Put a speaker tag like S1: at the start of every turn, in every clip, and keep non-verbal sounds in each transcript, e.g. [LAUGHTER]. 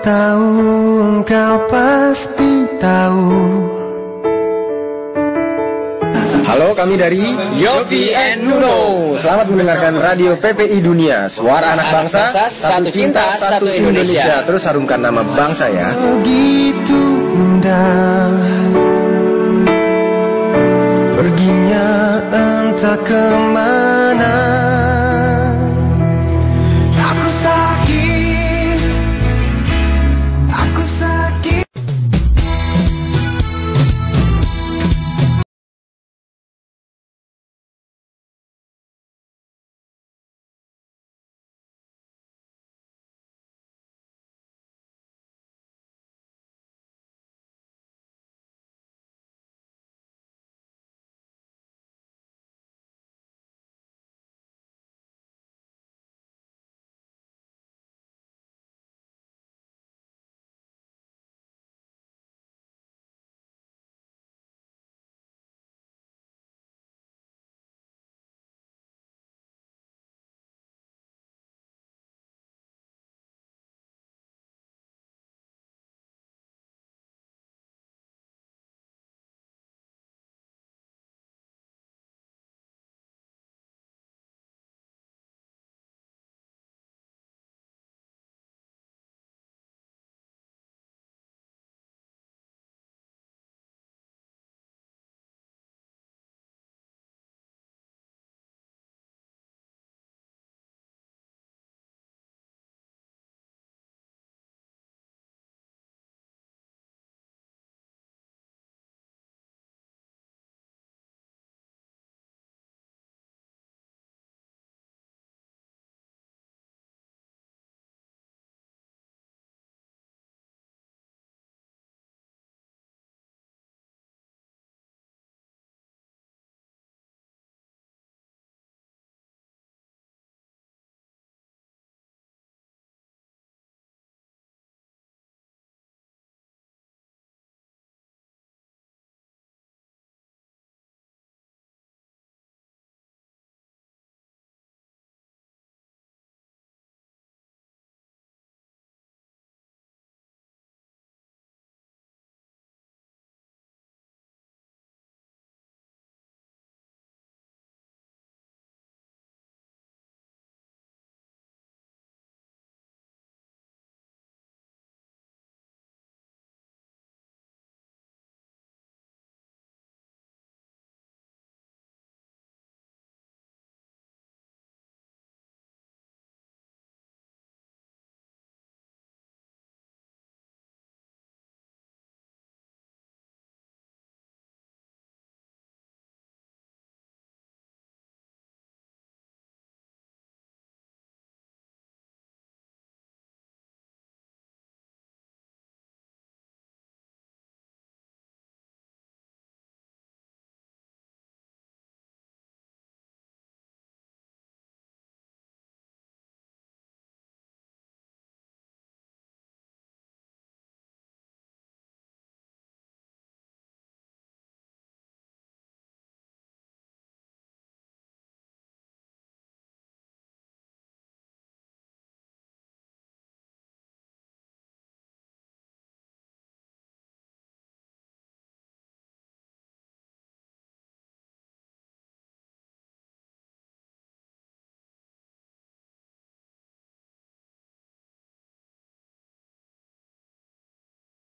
S1: tahu, engkau pasti tahu.
S2: Halo, kami dari
S3: Yofi and Nuno.
S2: Selamat mendengarkan Radio PPI Dunia, suara anak bangsa,
S3: satu cinta, satu Indonesia.
S2: Terus harumkan nama bangsa ya.
S1: Begitu indah Perginya entah ke mana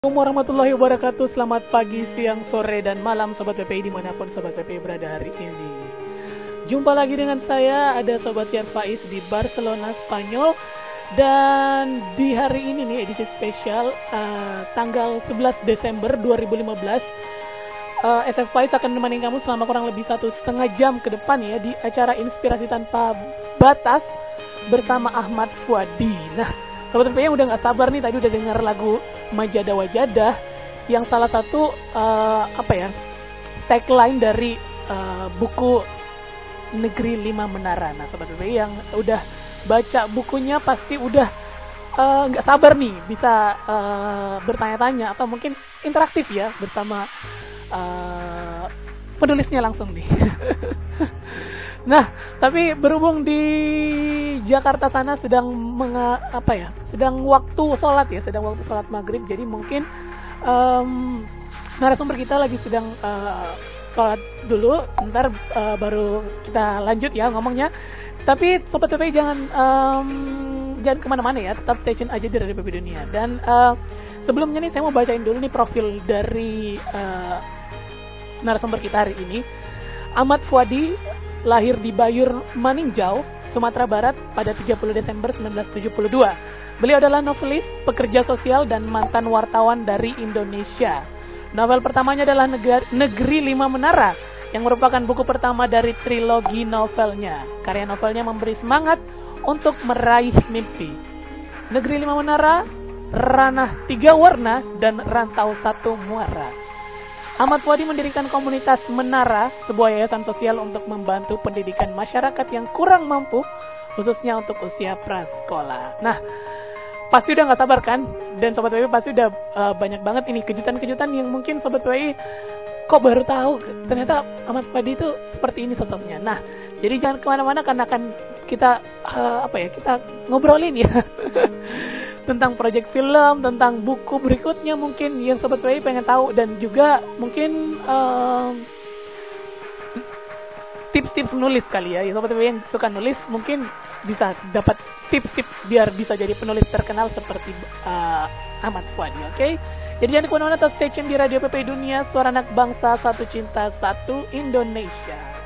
S4: Assalamualaikum warahmatullahi wabarakatuh. Selamat pagi, siang, sore, dan malam Sobat PPI di mana pun Sobat PPI berada hari ini. Jumpa lagi dengan saya Ada Sobat Sian Faiz di Barcelona, Spanyol. Dan di hari ini nih edisi spesial uh, Tanggal 11 Desember 2015 uh, SS Faiz akan menemani kamu selama kurang lebih satu setengah jam ke depan ya Di acara Inspirasi Tanpa Batas Bersama Ahmad Fuadi. Nah Sobat PPI yang udah gak sabar nih tadi udah dengar lagu Majadah Wajadah yang salah satu uh, apa ya tagline dari uh, buku Negeri Lima Menara. Nah, PPI yang udah baca bukunya pasti udah nggak uh, sabar nih bisa uh, bertanya-tanya atau mungkin interaktif ya bersama uh, penulisnya langsung nih. [LAUGHS] Nah, tapi berhubung di Jakarta sana sedang menga, apa ya, sedang waktu sholat ya, sedang waktu sholat maghrib, jadi mungkin um, narasumber kita lagi sedang uh, sholat dulu, ntar uh, baru kita lanjut ya ngomongnya. Tapi sobat PPI jangan um, jangan ke mana-mana ya, tetap stay tune aja di Radio PPI Dunia. Dan uh, sebelumnya nih saya mau bacain dulu nih profil dari uh, narasumber kita hari ini. Ahmad Fuadi lahir di Bayur Maninjau, Sumatera Barat pada 30 Desember 1972. Beliau adalah novelis, pekerja sosial, dan mantan wartawan dari Indonesia. Novel pertamanya adalah Negeri Lima Menara, yang merupakan buku pertama dari trilogi novelnya. Karya novelnya memberi semangat untuk meraih mimpi. Negeri Lima Menara, Ranah Tiga Warna, dan Rantau Satu Muara. Ahmad Wadi mendirikan komunitas Menara, sebuah yayasan sosial untuk membantu pendidikan masyarakat yang kurang mampu, khususnya untuk usia prasekolah. Nah, pasti udah nggak sabar kan? Dan Sobat WI pasti udah uh, banyak banget ini kejutan-kejutan yang mungkin Sobat WI kok baru tahu ternyata Ahmad Wadi itu seperti ini sosoknya. Nah, jadi jangan ke mana-mana karena akan kita uh, apa ya kita ngobrolin ya [LAUGHS] tentang proyek film, tentang buku berikutnya mungkin yang sobat PI pengen tahu dan juga mungkin tips-tips menulis kali ya. Ya sobat PI yang suka nulis mungkin bisa dapat tips-tips biar bisa jadi penulis terkenal seperti uh, Ahmad Fuadi, oke? Okay? Jadi jangan ke mana-mana tetap stay di Radio PPI Dunia, suara anak bangsa, satu cinta, satu Indonesia.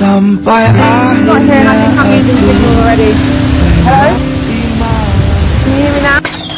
S5: Akhir
S6: got here and I think I'm using signal already. Hello? Can you hear me now?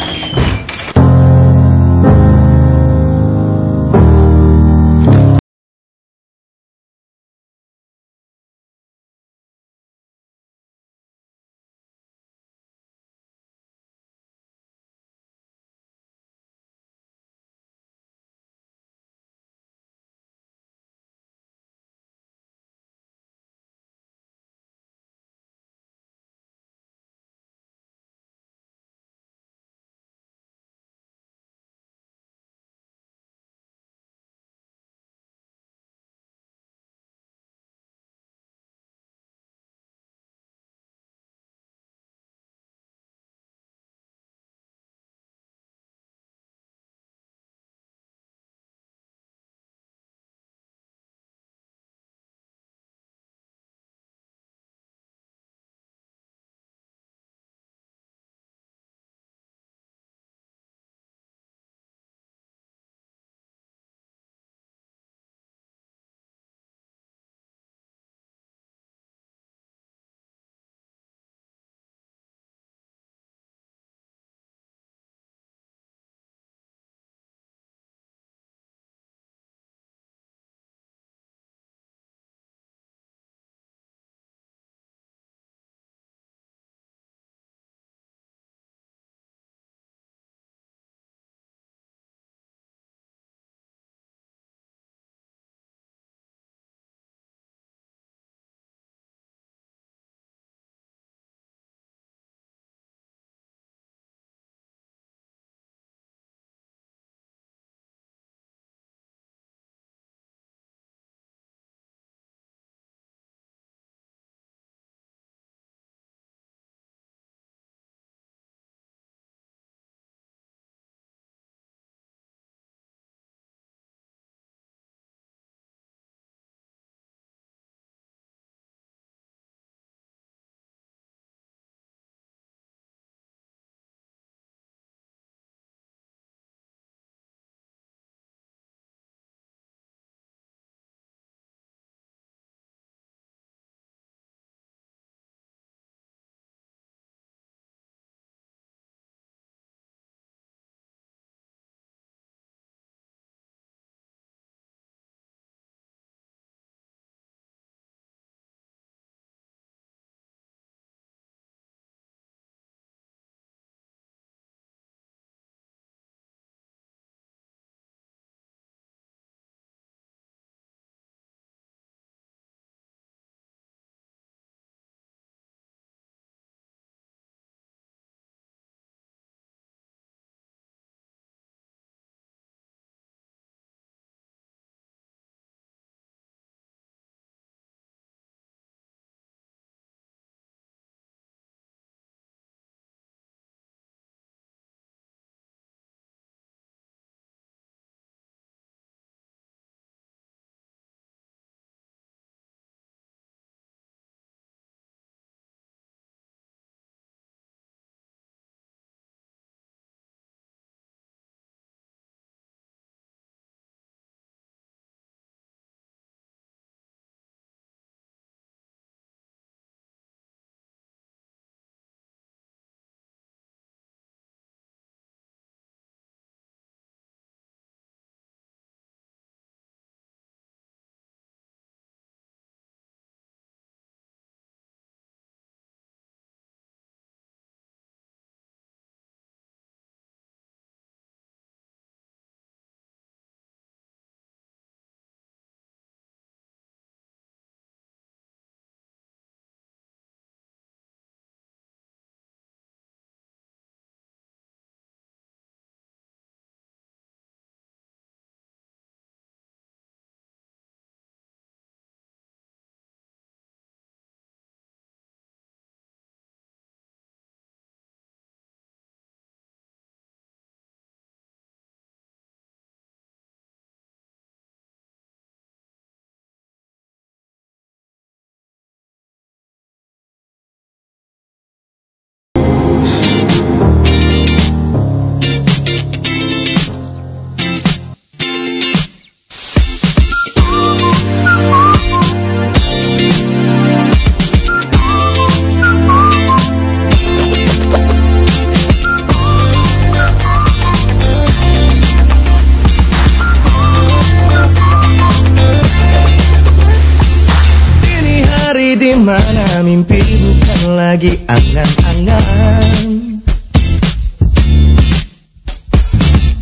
S7: mimpi bukan lagi angan-angan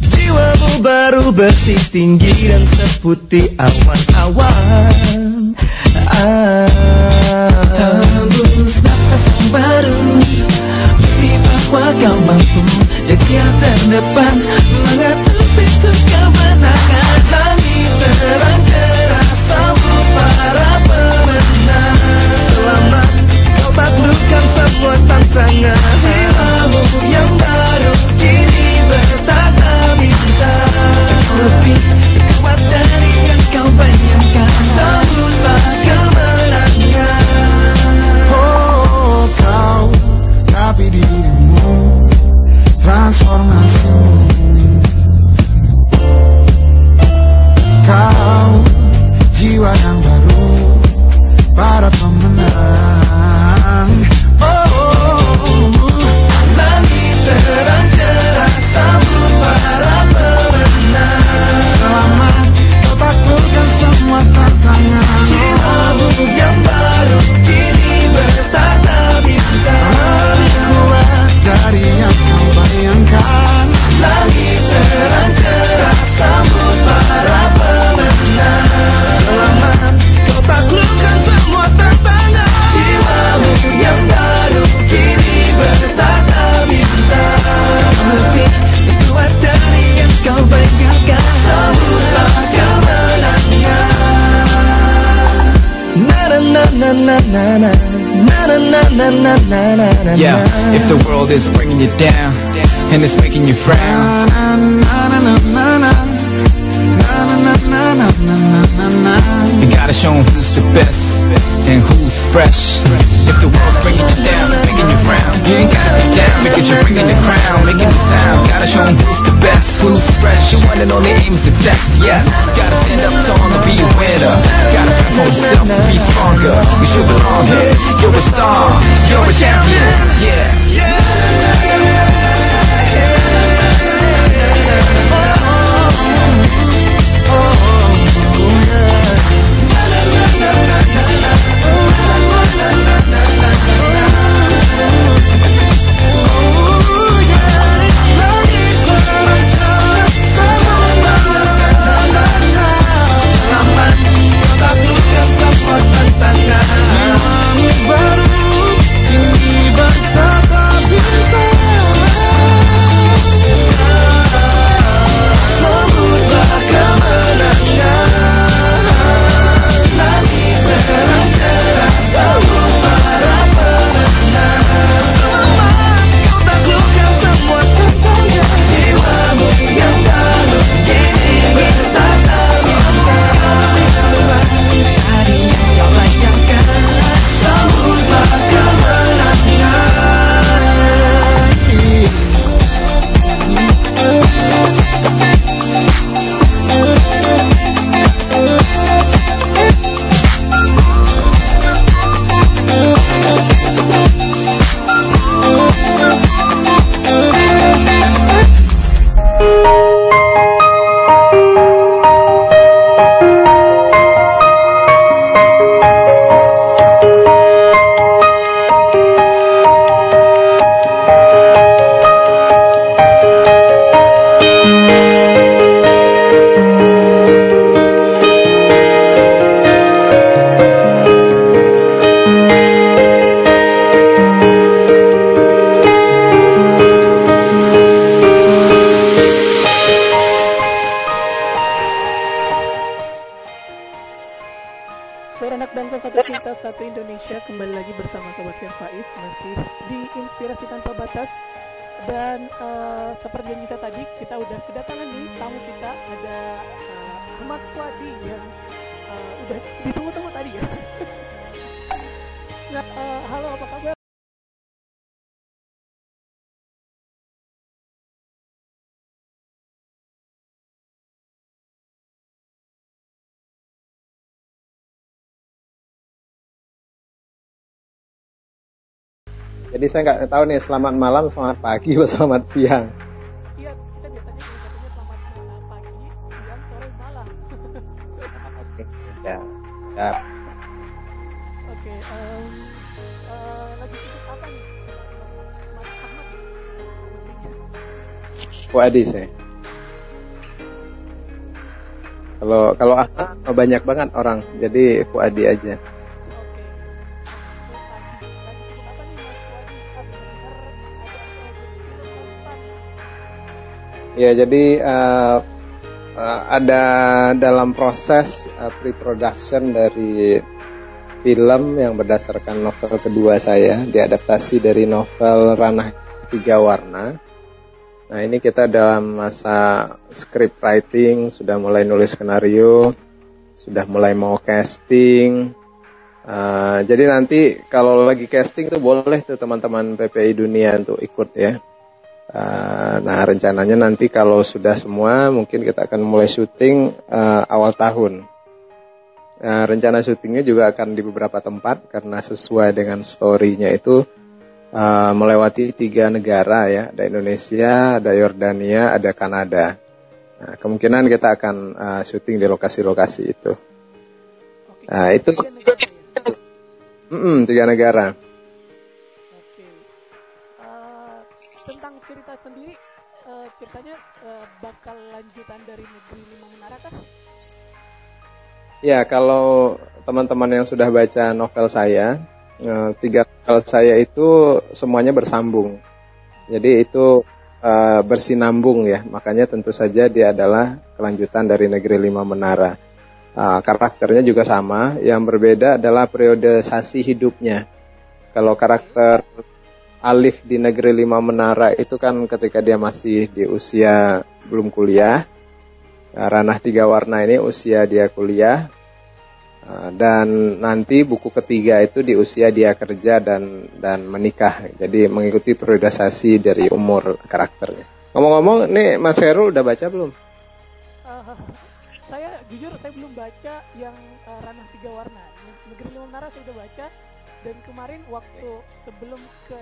S7: Jiwamu baru bersih tinggi dan seputih awan-awan ah.
S8: saya nggak tahu nih selamat malam, selamat pagi, atau [LAUGHS] selamat siang.
S4: Iya, kita biasanya selamat malam, pagi, siang, sore, malam.
S8: Oke, ya, siap.
S4: Oke, eh, lagi sibuk apa nih? Mas Ahmad ya?
S8: Wadi saya. Kalau kalau Ahmad oh, banyak banget orang, jadi Fuadi aja. Ya, jadi eh, eh, ada dalam proses eh, pre-production dari film yang berdasarkan novel kedua saya, diadaptasi dari novel Ranah Tiga Warna. Nah, ini kita dalam masa script writing, sudah mulai nulis skenario, sudah mulai mau casting. Eh, jadi nanti kalau lagi casting tuh boleh tuh teman-teman PPI Dunia untuk ikut ya. Uh, nah rencananya nanti kalau sudah semua mungkin kita akan mulai syuting uh, awal tahun. Uh, rencana syutingnya juga akan di beberapa tempat karena sesuai dengan story-nya itu uh, melewati tiga negara ya, ada Indonesia, ada Yordania, ada Kanada. Nah, kemungkinan kita akan uh, syuting di lokasi-lokasi itu. Nah, itu
S4: Tiga negara ya?
S8: Mm-mm, tiga negara.
S4: Ceritanya eh, bakal lanjutan dari negeri lima menara kah?
S8: Ya, kalau teman-teman yang sudah baca novel saya, eh, tiga novel saya itu semuanya bersambung. Jadi itu eh, bersinambung ya, makanya tentu saja dia adalah kelanjutan dari Negeri Lima Menara. Eh, karakternya juga sama, yang berbeda adalah periodisasi hidupnya. Kalau karakter Alif di Negeri Lima Menara itu kan ketika dia masih di usia belum kuliah, Nah, ranah tiga warna ini usia dia kuliah. Uh, dan nanti buku ketiga itu di usia dia kerja dan dan menikah. Jadi mengikuti periodisasi dari umur karakternya. Ngomong-ngomong nih Mas Heru udah baca belum?
S4: Eh, saya jujur saya belum baca yang eh, ranah tiga warna. Negeri lima menara saya udah baca dan kemarin waktu sebelum ke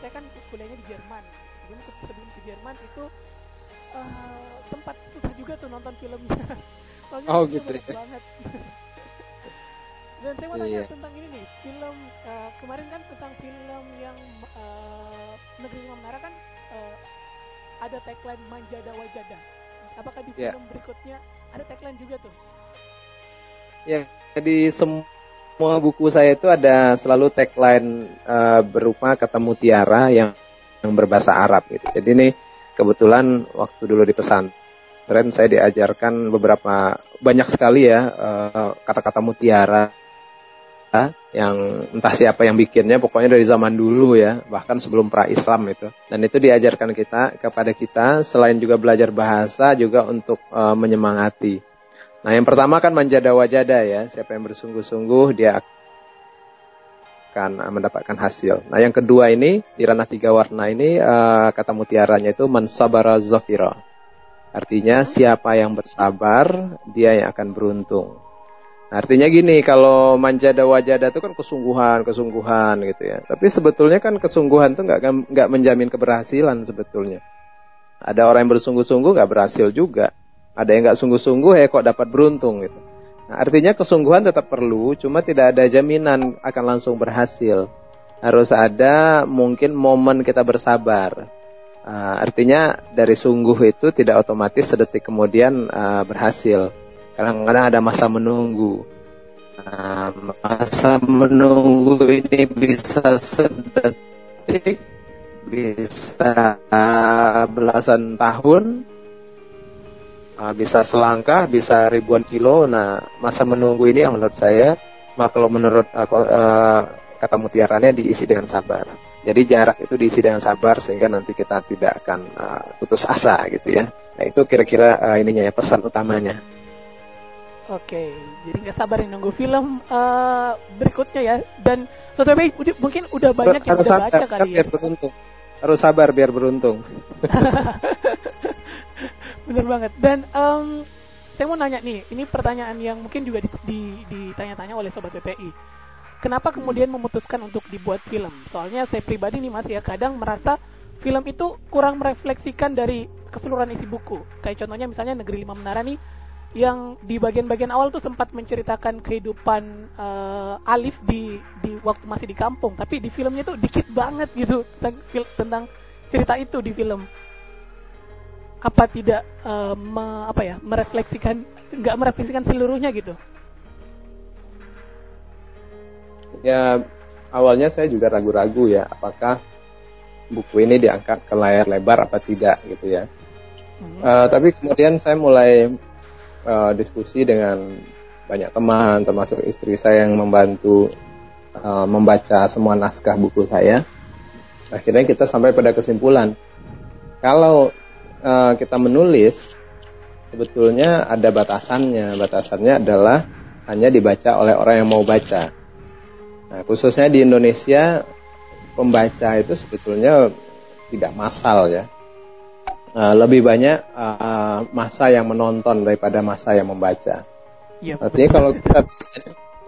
S4: saya kan kuliahnya di Jerman. Sebelum ke, sebelum ke Jerman itu eh, tempat susah juga tuh nonton filmnya. [LAUGHS] Soalnya
S8: Oh, gitu
S4: banyak
S8: ya.
S4: banget. [LAUGHS] Dan saya mau tanya
S8: Iya.
S4: tentang ini nih, film eh, kemarin kan tentang film yang eh, Negeri Lima Menara kan eh, ada tagline Manjada Wajada. Apakah di
S8: Iya.
S4: film berikutnya ada tagline juga tuh?
S8: ya jadi semua buku saya itu ada selalu tagline uh, berupa kata mutiara yang yang berbahasa Arab gitu. Jadi ini kebetulan waktu dulu di pesantren saya diajarkan beberapa banyak sekali ya uh, kata-kata mutiara yang entah siapa yang bikinnya pokoknya dari zaman dulu ya bahkan sebelum pra Islam itu. Dan itu diajarkan kita kepada kita selain juga belajar bahasa juga untuk uh, menyemangati Nah, yang pertama kan manjada wajada ya. Siapa yang bersungguh-sungguh dia akan mendapatkan hasil. Nah, yang kedua ini di ranah tiga warna ini uh, kata mutiaranya itu mansabara zafira. Artinya siapa yang bersabar dia yang akan beruntung. Artinya gini, kalau manjada wajada itu kan kesungguhan, kesungguhan gitu ya. Tapi sebetulnya kan kesungguhan itu nggak nggak menjamin keberhasilan sebetulnya. Ada orang yang bersungguh-sungguh nggak berhasil juga. Ada yang nggak sungguh-sungguh ya kok dapat beruntung gitu. Nah, artinya kesungguhan tetap perlu, cuma tidak ada jaminan akan langsung berhasil. Harus ada mungkin momen kita bersabar. Ah, artinya dari sungguh itu tidak otomatis sedetik kemudian ah, berhasil. Kadang-kadang ada masa menunggu. Nah, masa menunggu ini bisa sedetik, bisa ah, belasan tahun, Ah, bisa selangkah, bisa ribuan kilo. Nah, masa menunggu ini yang menurut saya, maka kalau menurut aku, eh, kata mutiaranya diisi dengan sabar. Jadi jarak itu diisi dengan sabar sehingga nanti kita tidak akan eh, putus asa gitu ya. Nah itu kira-kira eh, ininya ya pesan utamanya.
S4: Oke, jadi nggak sabar nih nunggu film eh, berikutnya ya. Dan udah- mungkin udah banyak yang
S8: harus
S4: udah
S8: sabar
S4: baca
S8: kan
S4: kali ya.
S8: biar beruntung. Harus sabar biar beruntung. [LAUGHS] [LAUGHS]
S4: Bener banget. Dan em, saya mau nanya nih, ini pertanyaan yang mungkin juga di- di- ditanya-tanya oleh sobat PPI. Kenapa kemudian memutuskan untuk dibuat film? Soalnya saya pribadi nih Mas ya kadang merasa film itu kurang merefleksikan dari keseluruhan isi buku. Kayak contohnya misalnya Negeri Lima Menara nih yang di bagian-bagian awal tuh sempat menceritakan kehidupan eh, Alif di di waktu masih di kampung, tapi di filmnya tuh dikit banget gitu tentang cerita itu di film. Apa tidak eh, me- apa ya merefleksikan nggak merefleksikan seluruhnya gitu?
S8: Ya awalnya saya juga ragu-ragu ya apakah buku ini diangkat ke layar lebar apa tidak gitu ya.
S4: Hmm.
S8: Eh, tapi kemudian saya mulai eh, diskusi dengan banyak teman termasuk istri saya yang membantu eh, membaca semua naskah buku saya. Akhirnya kita sampai pada kesimpulan kalau eh, kita menulis sebetulnya ada batasannya. Batasannya adalah hanya dibaca oleh orang yang mau baca. Nah, khususnya di Indonesia pembaca itu sebetulnya tidak massal ya. Uh, lebih banyak uh, masa yang menonton daripada masa yang membaca.
S4: Iya.
S8: Artinya kalau kita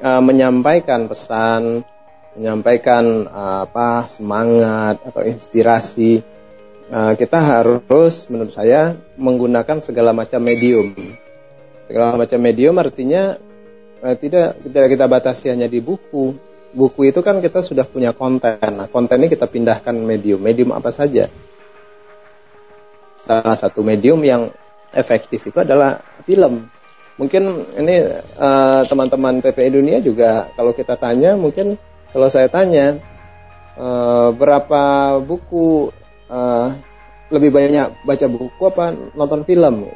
S8: uh, menyampaikan pesan, menyampaikan uh, apa semangat atau inspirasi, uh, kita harus menurut saya menggunakan segala macam medium. Segala macam medium artinya uh, tidak tidak kita batasi hanya di buku. Buku itu kan kita sudah punya konten. Nah, kontennya kita pindahkan medium. Medium apa saja? Salah satu medium yang efektif itu adalah film. Mungkin ini eh, teman-teman PPI Dunia juga kalau kita tanya, mungkin kalau saya tanya eh, berapa buku eh, lebih banyak baca buku apa nonton film?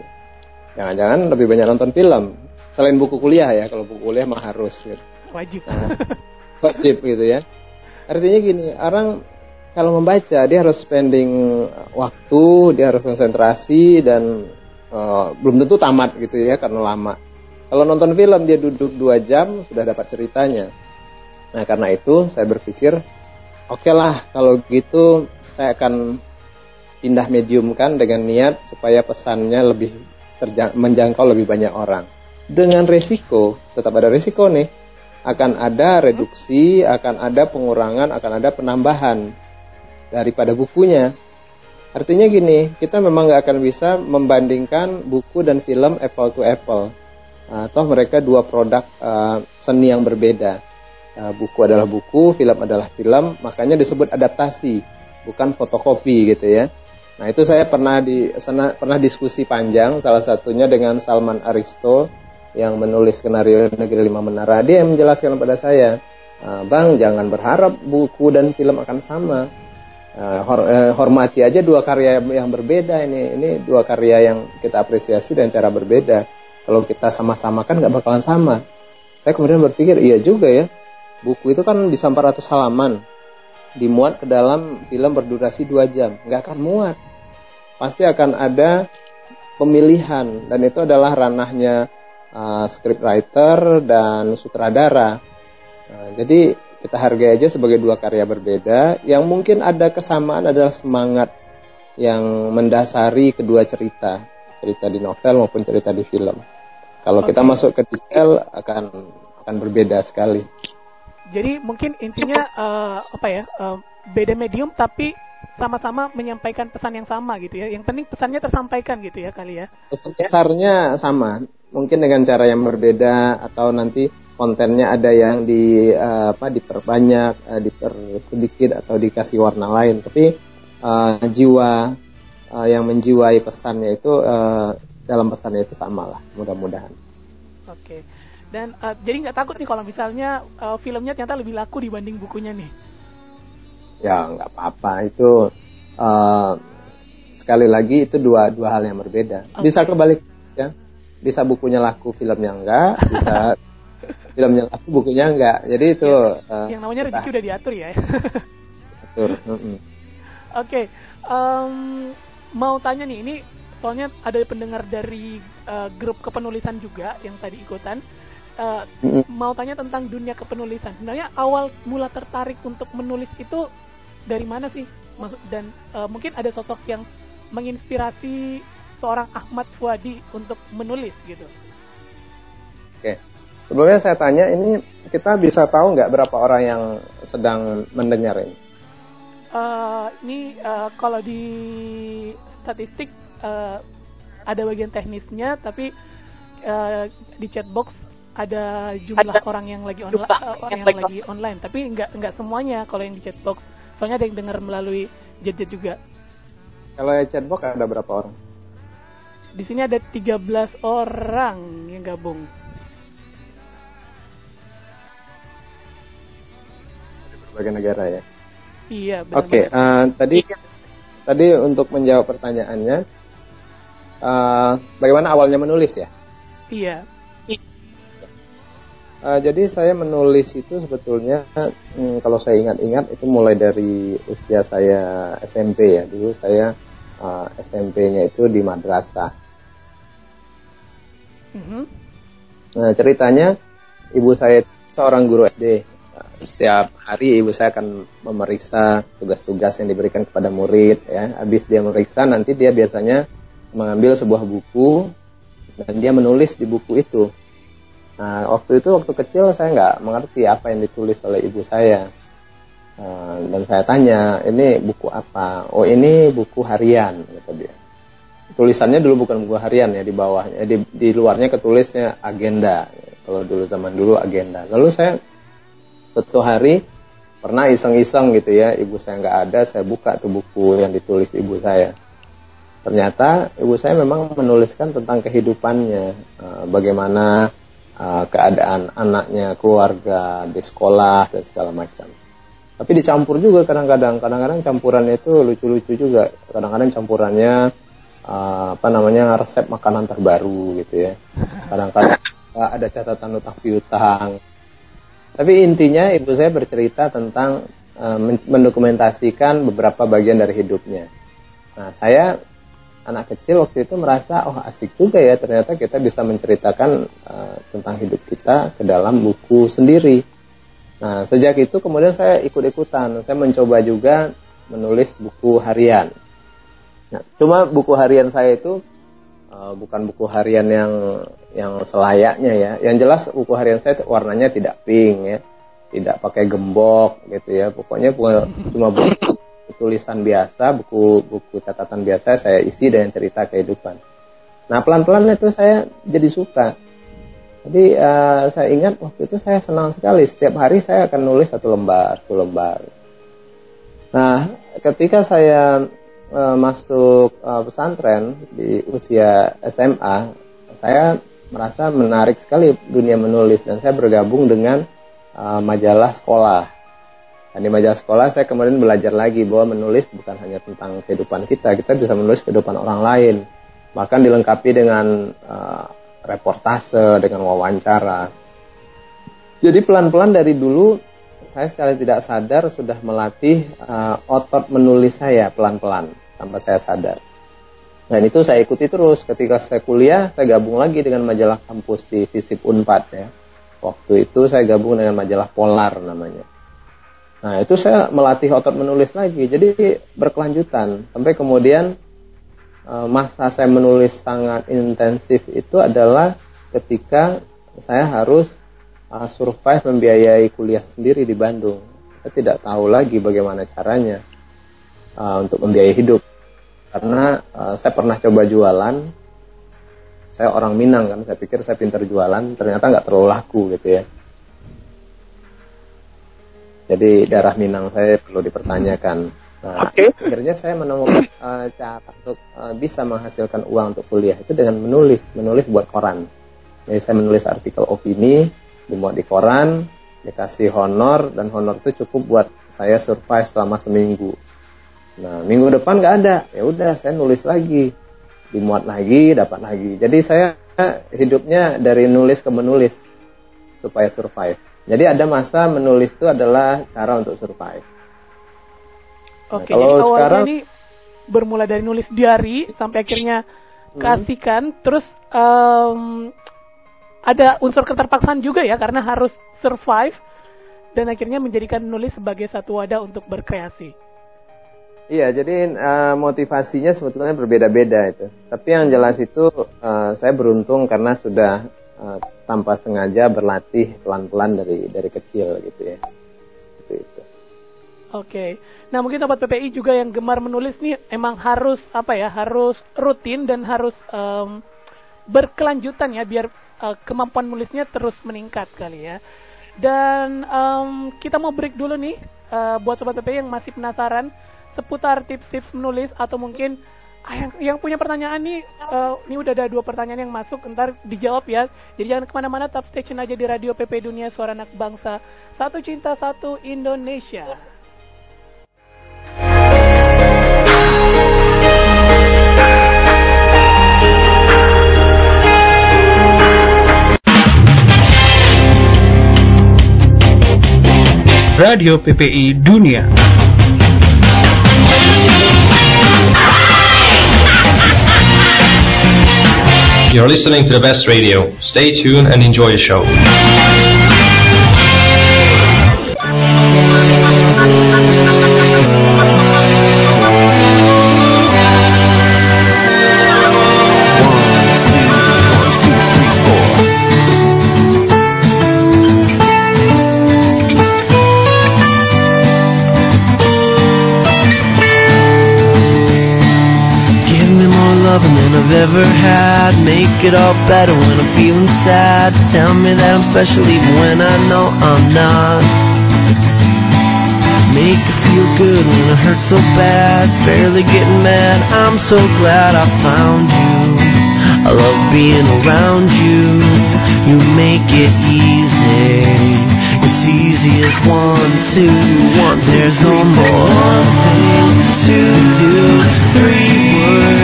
S8: Jangan-jangan lebih banyak nonton film. Selain buku kuliah ya, kalau buku kuliah mah harus. Gitu
S4: Wajib.
S8: wajib gitu ya. Artinya gini, orang kalau membaca dia harus spending waktu, dia harus konsentrasi dan eh, belum tentu tamat gitu ya karena lama. Kalau nonton film dia duduk dua jam sudah dapat ceritanya. Nah karena itu saya berpikir, oke lah kalau gitu saya akan pindah medium kan dengan niat supaya pesannya lebih menjangkau lebih banyak orang. Dengan resiko, tetap ada resiko nih, akan ada reduksi, akan ada pengurangan, akan ada penambahan daripada bukunya. Artinya gini, kita memang nggak akan bisa membandingkan buku dan film apple to apple. Atau mereka dua produk uh, seni yang berbeda. Uh, buku adalah buku, film adalah film, makanya disebut adaptasi, bukan fotokopi gitu ya. Nah itu saya pernah di sana pernah diskusi panjang, salah satunya dengan Salman Aristo yang menulis skenario Negeri Lima Menara. Dia yang menjelaskan kepada saya, "Ah, Bang jangan berharap buku dan film akan sama. Hor- eh, hormati aja dua karya yang berbeda ini. Ini dua karya yang kita apresiasi dan cara berbeda. Kalau kita sama-sama kan nggak bakalan sama. Saya kemudian berpikir, iya juga ya. Buku itu kan bisa 400 halaman. Dimuat ke dalam film berdurasi 2 jam. Nggak akan muat. Pasti akan ada pemilihan. Dan itu adalah ranahnya uh, scriptwriter dan sutradara. Nah, jadi kita hargai aja sebagai dua karya berbeda. Yang mungkin ada kesamaan adalah semangat yang mendasari kedua cerita. Cerita di novel maupun cerita di film. Kalau kita
S4: Oke.
S8: masuk ke detail akan akan berbeda sekali.
S4: Jadi mungkin intinya eh, apa ya eh, beda medium tapi sama-sama menyampaikan pesan yang sama gitu ya. Yang penting pesannya tersampaikan gitu ya kali ya.
S8: Pesan besarnya sama, mungkin dengan cara yang berbeda atau nanti kontennya ada yang di eh, apa diperbanyak, eh, dipersedikit atau dikasih warna lain. Tapi eh, jiwa eh, yang menjiwai pesannya itu eh, dalam pesannya itu sama lah, mudah-mudahan.
S4: Oke. Dan eh, jadi nggak takut nih kalau misalnya eh, filmnya ternyata lebih laku dibanding bukunya nih.
S8: Ya nggak apa-apa itu eh, sekali lagi itu dua dua hal yang berbeda. Bisa
S4: Oke.
S8: kebalik ya, bisa bukunya laku, filmnya enggak, bisa [LAUGHS] filmnya laku, bukunya enggak. Jadi itu eh,
S4: Yang namanya rezeki udah diatur ya.
S8: atur. Mm-mm. [LAUGHS]
S4: Oke, em, mau tanya nih, ini soalnya ada pendengar dari eh, grup kepenulisan juga yang tadi ikutan.
S8: Mm-mm.
S4: mau tanya tentang dunia kepenulisan. Sebenarnya awal mula tertarik untuk menulis itu dari mana sih? Maksud dan eh, mungkin ada sosok yang menginspirasi seorang Ahmad Fuadi untuk menulis gitu.
S8: Oke. Sebelumnya saya tanya ini kita bisa tahu nggak berapa orang yang sedang mendengar ini?
S4: Eh, ini eh, kalau di statistik eh, ada bagian teknisnya, tapi eh, di chatbox ada jumlah orang yang lagi online orang
S9: yang
S4: yang
S9: lagi
S4: online tapi nggak nggak semuanya kalau yang di chatbox soalnya ada yang dengar melalui jet-jet juga
S8: Kalau yang chatbox ada berapa orang?
S4: di sini ada 13 orang yang gabung
S8: Berbagai negara ya.
S4: iya
S8: Oke,
S4: benar-benar.
S8: eh, tadi tadi untuk menjawab pertanyaannya, eh, bagaimana awalnya menulis ya?
S4: iya
S8: Eh, jadi saya menulis itu sebetulnya hmm, kalau saya ingat-ingat itu mulai dari usia saya SMP ya. Dulu saya eh, SMP-nya itu di madrasah.
S4: Mhm.
S8: Nah, ceritanya ibu saya seorang guru SD. Setiap hari ibu saya akan memeriksa tugas-tugas yang diberikan kepada murid ya. Habis dia memeriksa nanti dia biasanya mengambil sebuah buku dan dia menulis di buku itu. Nah, waktu itu waktu kecil saya nggak mengerti apa yang ditulis oleh ibu saya. Nah, dan saya tanya, ini buku apa? Oh, ini buku harian, kata dia. Tulisannya dulu bukan buku harian ya di bawahnya, di, di luarnya ketulisnya agenda. Kalau dulu zaman dulu agenda. Lalu saya suatu hari pernah iseng-iseng gitu ya, ibu saya nggak ada, saya buka tuh buku yang ditulis ibu saya. Ternyata ibu saya memang menuliskan tentang kehidupannya, eh, bagaimana eh, keadaan anaknya, keluarga, di sekolah dan segala macam. Tapi dicampur juga kadang-kadang, kadang-kadang campurannya itu lucu-lucu juga. Kadang-kadang campurannya eh, apa namanya resep makanan terbaru gitu ya. Kadang-kadang ada catatan utang piutang. Tapi intinya ibu saya bercerita tentang men- mendokumentasikan beberapa bagian dari hidupnya. Nah, saya anak kecil waktu itu merasa oh asik juga ya ternyata kita bisa menceritakan eh, tentang hidup kita ke dalam buku sendiri. Nah, sejak itu kemudian saya ikut-ikutan. Saya mencoba juga menulis buku harian. Nah, cuma buku harian saya itu eh, bukan buku harian yang yang selayaknya ya. Yang jelas buku harian saya warnanya tidak pink ya. Tidak pakai gembok gitu ya. Pokoknya cuma buku tulisan biasa, buku buku catatan biasa saya isi dengan cerita kehidupan. Nah, pelan-pelan itu saya jadi suka. Jadi eh, saya ingat waktu itu saya senang sekali. Setiap hari saya akan nulis satu lembar, satu lembar. Nah, ketika saya eh, masuk eh, pesantren di usia SMA, saya merasa menarik sekali dunia menulis dan saya bergabung dengan eh, majalah sekolah. Dan di majalah sekolah saya kemudian belajar lagi bahwa menulis bukan hanya tentang kehidupan kita, kita bisa menulis kehidupan orang lain. Bahkan dilengkapi dengan eh, reportase, dengan wawancara. Jadi pelan-pelan dari dulu saya secara tidak sadar sudah melatih eh, otot menulis saya pelan-pelan tanpa saya sadar. Dan itu saya ikuti terus ketika saya kuliah, saya gabung lagi dengan majalah kampus di Visip Unpad ya. Waktu itu saya gabung dengan majalah Polar namanya. Nah, itu saya melatih otot menulis lagi. Jadi berkelanjutan sampai kemudian eh, masa saya menulis sangat intensif itu adalah ketika saya harus eh, survive membiayai kuliah sendiri di Bandung. Saya tidak tahu lagi bagaimana caranya eh, untuk membiayai hidup. Karena saya pernah coba jualan, saya orang Minang kan, saya pikir saya pintar jualan, ternyata nggak terlalu laku gitu ya. Jadi darah Minang saya perlu dipertanyakan. Nah,
S9: Oke.
S8: akhirnya saya menemukan eh, cara untuk eh, bisa menghasilkan uang untuk kuliah itu dengan menulis, menulis buat koran. Jadi saya menulis artikel opini, dimuat di koran, dikasih honor dan honor itu cukup buat saya survive selama seminggu. Nah minggu depan nggak ada, ya udah saya nulis lagi, dimuat lagi, dapat lagi. Jadi saya hidupnya dari nulis ke menulis supaya survive. Jadi ada masa menulis itu adalah cara untuk survive.
S4: Oke,
S8: Nah, kalau
S4: jadi awalnya
S8: sekarang-
S4: ini bermula dari nulis diary sampai akhirnya
S8: Hmm.
S4: kasihkan, terus em, ada unsur keterpaksaan juga ya karena harus survive dan akhirnya menjadikan nulis sebagai satu wadah untuk berkreasi.
S8: Iya, jadi eh, motivasinya sebetulnya berbeda-beda itu. Tapi yang jelas itu eh, saya beruntung karena sudah eh, tanpa sengaja berlatih pelan-pelan dari dari kecil gitu ya. Seperti itu.
S4: Oke, nah mungkin sobat PPI juga yang gemar menulis nih emang harus apa ya harus rutin dan harus em, berkelanjutan ya biar uh, kemampuan nulisnya terus meningkat kali ya. Dan um, kita mau break dulu nih uh, buat sobat PP yang masih penasaran seputar tips-tips menulis atau mungkin yang, yang punya pertanyaan nih, uh, ini udah ada dua pertanyaan yang masuk, ntar dijawab ya. Jadi jangan ke mana-mana, tetap stay tune aja di Radio PP Dunia Suara Anak Bangsa. Satu Cinta Satu Indonesia.
S10: Radio PPI Dunia.
S11: You're listening to the best radio. Stay tuned and enjoy the show.
S7: Ever had. Make it all better when I'm feeling sad. Tell me that I'm special even when I know I'm not. Make it feel good when it hurts so bad. Barely getting mad. I'm so glad I found you. I love being around you. You make it easy. It's easy as one, two, one. There's only one thing to do. Three words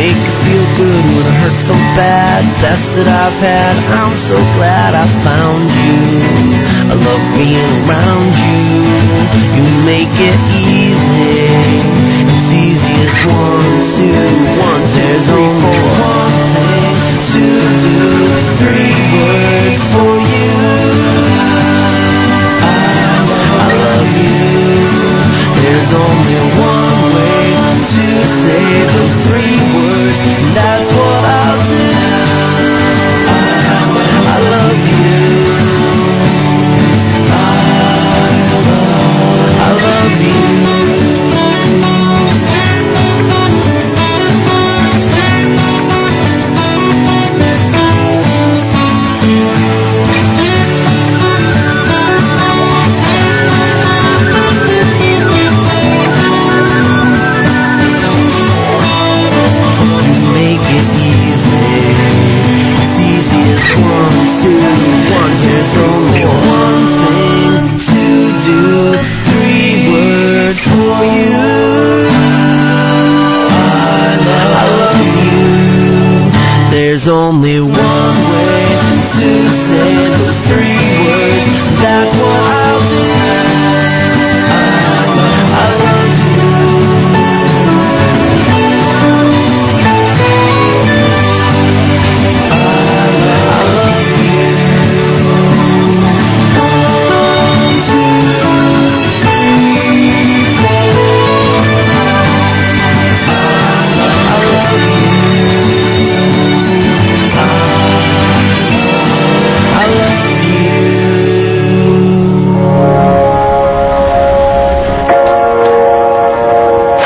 S7: Make it feel good when it hurts so bad. Best that I've had. I'm so glad I found you. I love being around you. You make it easy. It's easy as one, two, one. There's only one thing to do. Three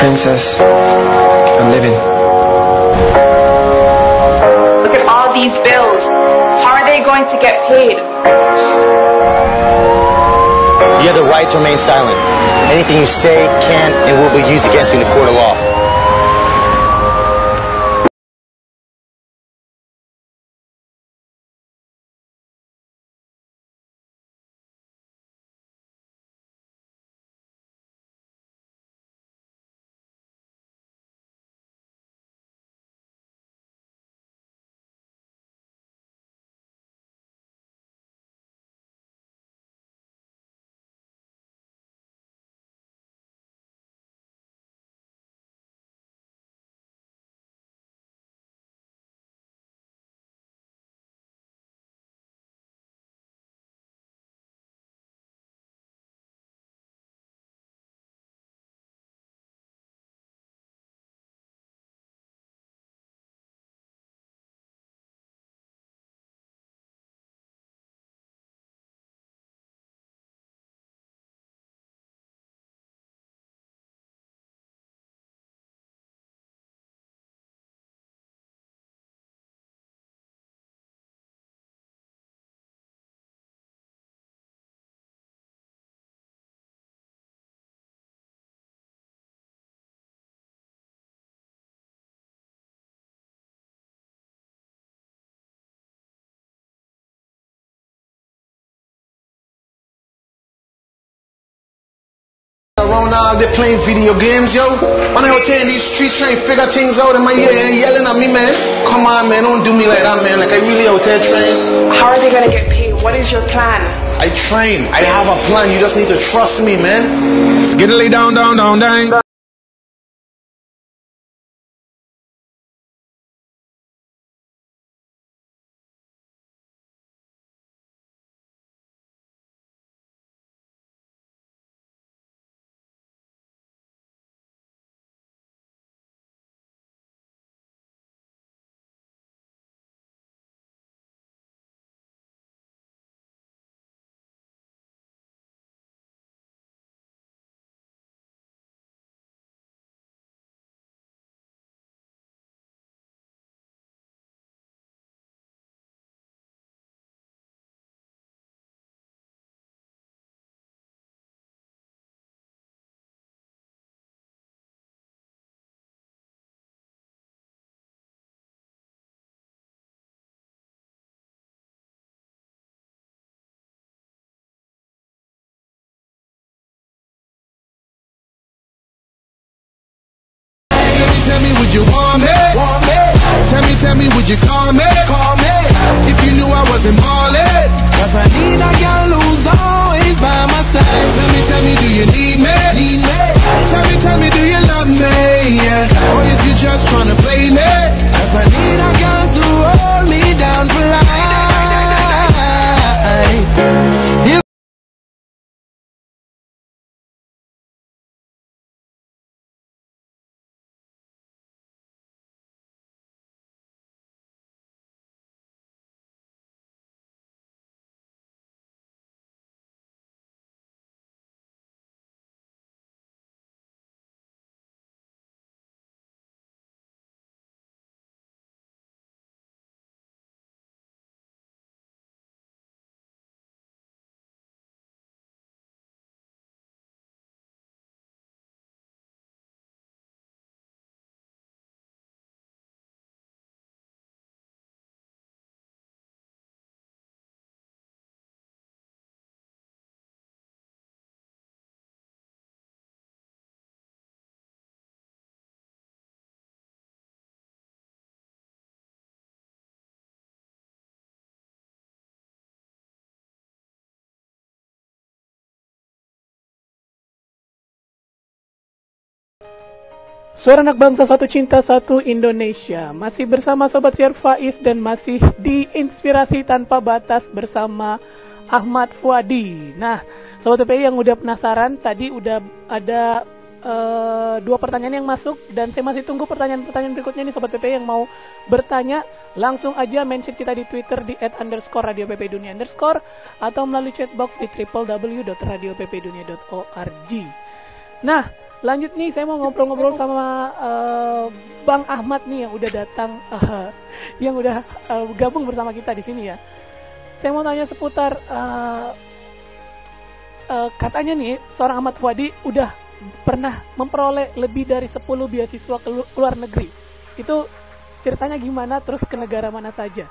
S12: Princess, I'm living.
S9: Look at all these bills. How are they going to get paid?
S2: You have the right to remain silent. Anything you say can and will be used against you in the court of law.
S7: Bro. Now they're playing video games, yo. When I out here in these streets trying to figure things out, in my ear and yelling at me, man. Come on, man. Don't do me like that, man. Like I really out here trying.
S9: How are they gonna get paid? What is your plan?
S7: I train. I have a plan. You just need to trust me, man.
S13: Get it lay down, down, down, down. Tell me, would you want me? Want me? Tell me, tell me, would you call me? Call me. If you knew I wasn't ballin'. Cause I need a girl who's always by my side. Tell me, tell me, do you need me? Tell me, tell me, do you love me? Yeah. Or is you just trying to play me?
S4: Suara anak bangsa satu cinta satu Indonesia. Masih bersama Sobat Siar Faiz dan masih di Inspirasi Tanpa Batas bersama Ahmad Fuadi. Nah Sobat TPI yang udah penasaran Tadi udah ada eh, dua pertanyaan yang masuk Dan saya masih tunggu pertanyaan-pertanyaan berikutnya nih Sobat TPI yang mau bertanya. Langsung aja mention kita di Twitter di at underscore radio PP Dunia underscore Atau melalui chatbox di www.radioppdunia.org Nah lanjut nih saya mau ngobrol-ngobrol sama eh, Bang Ahmad nih yang udah datang eh, [LAUGHS] yang udah eh, gabung bersama kita di sini ya. Saya mau tanya seputar eh, eh, katanya nih seorang Ahmad Fuadi udah pernah memperoleh lebih dari 10 beasiswa ke lu- luar negeri. Itu ceritanya gimana terus ke negara mana saja?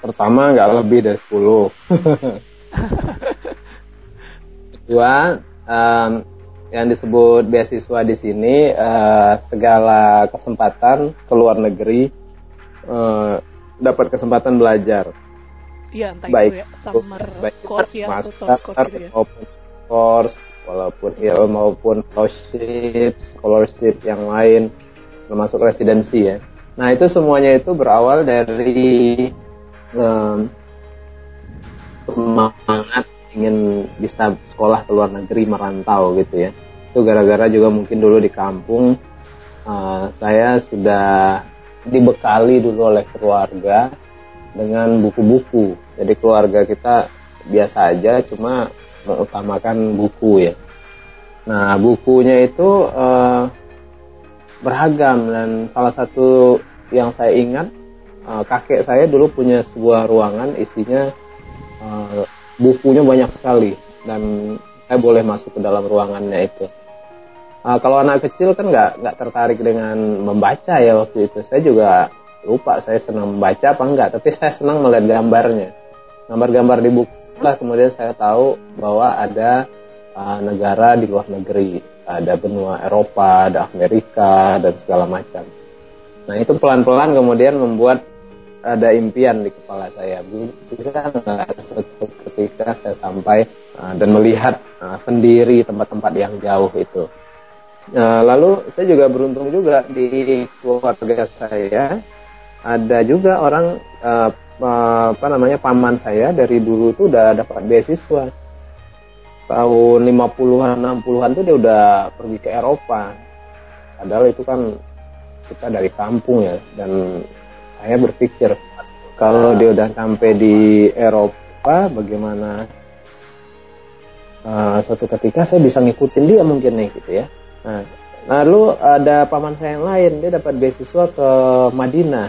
S8: Pertama nggak lebih dari 10. [LAUGHS] Kedua, em, yang disebut beasiswa di sini eh, segala kesempatan ke luar negeri eh, dapat kesempatan belajar.
S4: Iya, entah
S8: baik
S4: itu ya summer
S8: baik
S4: course ya
S8: master
S4: course gitu ya.
S8: maupun course walaupun ya maupun fellowship, scholarship yang lain termasuk residensi ya. Nah itu semuanya itu berawal dari em, semangat ingin bisa sekolah ke luar negeri merantau gitu ya. Itu gara-gara juga mungkin dulu di kampung eh, saya sudah dibekali dulu oleh keluarga dengan buku-buku. Jadi keluarga kita biasa aja, cuma mengutamakan buku ya. Nah bukunya itu eh, beragam dan salah satu yang saya ingat eh, kakek saya dulu punya sebuah ruangan isinya eh, bukunya banyak sekali dan saya boleh masuk ke dalam ruangannya itu. Eh, kalau anak kecil kan nggak nggak tertarik dengan membaca ya waktu itu. Saya juga lupa saya senang membaca apa enggak, tapi saya senang melihat gambarnya. Gambar-gambar di buku lah kemudian saya tahu bahwa ada uh, negara di luar negeri. Ada benua Eropa, ada Amerika, dan segala macam. Nah itu pelan-pelan kemudian membuat ada impian di kepala saya. Bisa ketika saya sampai uh, dan melihat uh, sendiri tempat-tempat yang jauh itu. Nah, lalu saya juga beruntung juga di keluarga saya ada juga orang uh, apa namanya paman saya dari dulu tuh udah dapat beasiswa. Tahun 50-an 60-an tuh dia udah pergi ke Eropa. Padahal itu kan kita dari kampung ya dan saya berpikir kalau dia udah sampai di Eropa bagaimana uh, suatu ketika saya bisa ngikutin dia mungkin nih gitu ya nah lalu ada paman saya yang lain dia dapat beasiswa ke Madinah.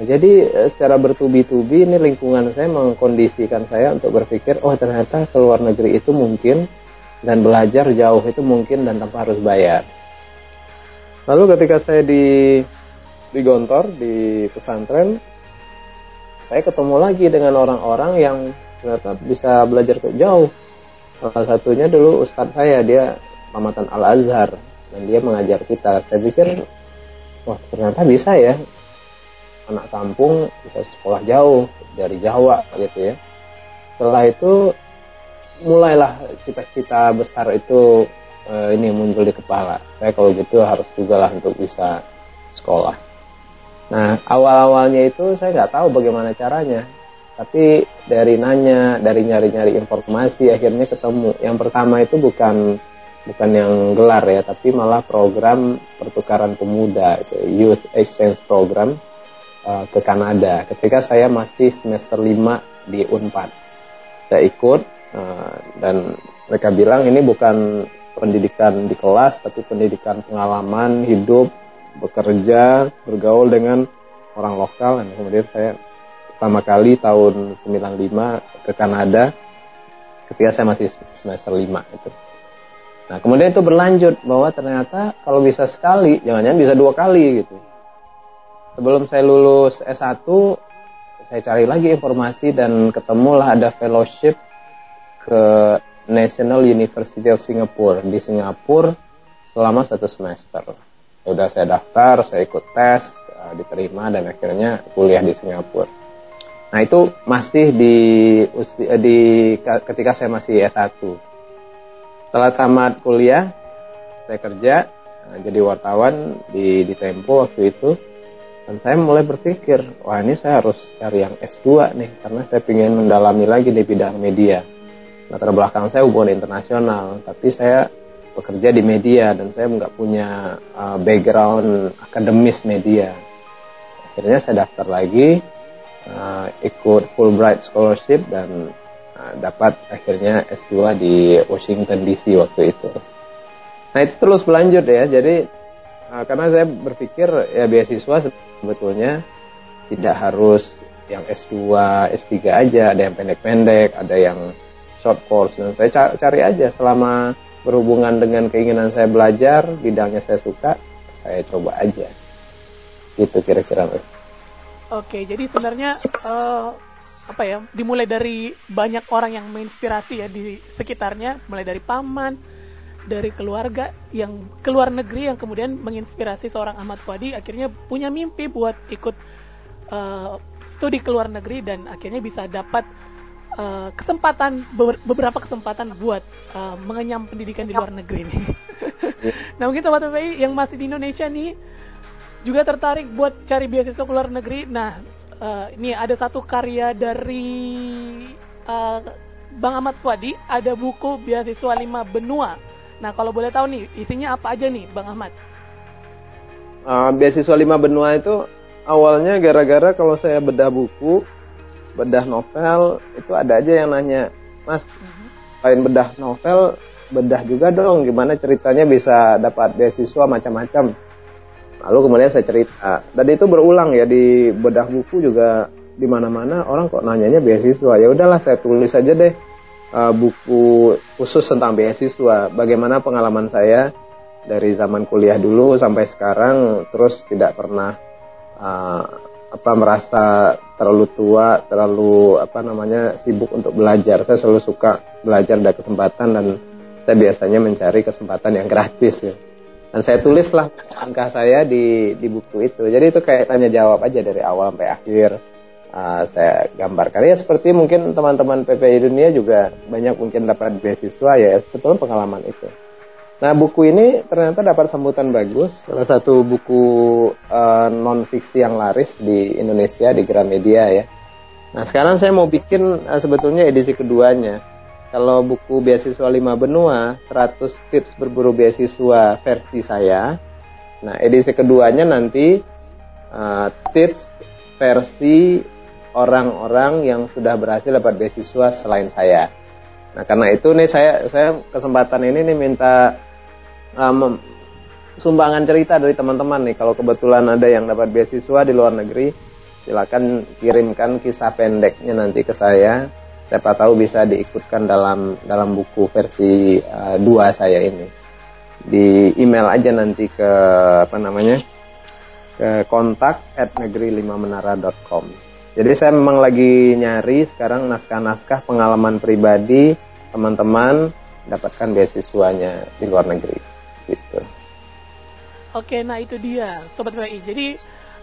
S8: Nah, jadi eh, secara bertubi-tubi ini lingkungan saya mengkondisikan saya untuk berpikir oh ternyata ke luar negeri itu mungkin dan belajar jauh itu mungkin dan tanpa harus bayar. Lalu ketika saya di di Gontor di pesantren saya ketemu lagi dengan orang-orang yang ternyata bisa belajar ke jauh. Salah satunya dulu ustadz saya dia Pamatan Al Azhar dan dia mengajar kita. Saya pikir wah ternyata bisa ya. Anak kampung bisa sekolah jauh dari Jawa gitu ya. Setelah itu mulailah cita-cita besar itu eh, ini muncul di kepala. Saya kalau gitu harus juga lah untuk bisa sekolah. Nah, awal-awalnya itu saya nggak tahu bagaimana caranya. Tapi dari nanya, dari nyari-nyari informasi, akhirnya ketemu. Yang pertama itu bukan bukan yang gelar ya, tapi malah program pertukaran pemuda, itu Youth Exchange Program uh, ke Kanada. Ketika saya masih semester 5 di Unpad, saya ikut uh, dan mereka bilang ini bukan pendidikan di kelas, tapi pendidikan pengalaman hidup bekerja, bergaul dengan orang lokal dan kemudian saya pertama kali tahun 95 ke Kanada ketika saya masih semester 5 itu. Nah, kemudian itu berlanjut bahwa ternyata kalau bisa sekali, jangan-jangan bisa dua kali gitu. Sebelum saya lulus S1, saya cari lagi informasi dan ketemulah ada fellowship ke National University of Singapore di Singapura selama satu semester. Udah saya daftar saya ikut tes uh, diterima dan akhirnya kuliah di Singapura. Nah itu masih di di ketika saya masih S1 setelah tamat kuliah saya kerja uh, jadi wartawan di di Tempo waktu itu dan saya mulai berpikir wah ini saya harus cari yang S2 nih karena saya ingin mendalami lagi di bidang media latar belakang saya hubungan internasional tapi saya bekerja di media dan saya nggak punya uh, background akademis media. Akhirnya saya daftar lagi, uh, ikut Fulbright Scholarship dan dapat akhirnya S2 di Washington DC waktu itu. Nah itu terus berlanjut ya, jadi uh, karena saya berpikir ya beasiswa sebetulnya tidak harus yang S2, S3 aja, ada yang pendek-pendek, ada yang short course dan saya cari aja selama berhubungan dengan keinginan saya belajar, bidangnya saya suka, saya coba aja. Gitu kira-kira mas.
S4: Oke, jadi sebenarnya uh, apa ya? Dimulai dari banyak orang yang menginspirasi ya di sekitarnya, mulai dari paman, dari keluarga yang keluar negeri yang kemudian menginspirasi seorang Ahmad Fuadi akhirnya punya mimpi buat ikut uh, studi ke luar negeri dan akhirnya bisa dapat uh, kesempatan beberapa kesempatan buat uh, mengenyam pendidikan di luar negeri nih. [LAUGHS] nah mungkin sobat PPI yang masih di Indonesia nih juga tertarik buat cari beasiswa ke luar negeri. Nah uh, ini ada satu karya dari uh, Bang Ahmad Fuadi, ada buku beasiswa lima benua. Nah kalau boleh tahu nih isinya apa aja nih Bang Ahmad?
S8: Uh, beasiswa lima benua itu awalnya gara-gara kalau saya bedah buku bedah novel itu ada aja yang nanya mas selain bedah novel bedah juga dong gimana ceritanya bisa dapat beasiswa macam-macam lalu kemudian saya cerita dan itu berulang ya di bedah buku juga di mana-mana orang kok nanyanya beasiswa ya udahlah saya tulis aja deh uh, buku khusus tentang beasiswa bagaimana pengalaman saya dari zaman kuliah dulu sampai sekarang terus tidak pernah uh, apa merasa terlalu tua, terlalu apa namanya sibuk untuk belajar. Saya selalu suka belajar dari kesempatan dan kita biasanya mencari kesempatan yang gratis ya. Dan saya tulislah angka saya di di buku itu. Jadi itu kayak tanya jawab aja dari awal sampai akhir. Uh, saya gambarkan ya seperti mungkin teman-teman PPI dunia juga banyak mungkin dapat beasiswa ya sebetulnya pengalaman itu. Nah buku ini ternyata dapat sambutan bagus, salah satu buku uh, non fiksi yang laris di Indonesia di Gramedia ya. Nah sekarang saya mau bikin uh, sebetulnya edisi keduanya. Kalau buku beasiswa 5 benua, 100 tips berburu beasiswa versi saya. Nah edisi keduanya nanti uh, tips versi orang-orang yang sudah berhasil dapat beasiswa selain saya. Nah karena itu nih saya saya kesempatan ini nih minta um, sumbangan cerita dari teman-teman nih. Kalau kebetulan ada yang dapat beasiswa di luar negeri, silakan kirimkan kisah pendeknya nanti ke saya. Siapa tahu bisa diikutkan dalam dalam buku versi uh, dua saya ini. Di email aja nanti ke apa namanya ke kontak at negeri 5 menara.com. Jadi saya memang lagi nyari sekarang naskah-naskah pengalaman pribadi teman-teman dapatkan beasiswanya di luar negeri. Gitu.
S4: Oke, nah itu dia sobat PPI. Jadi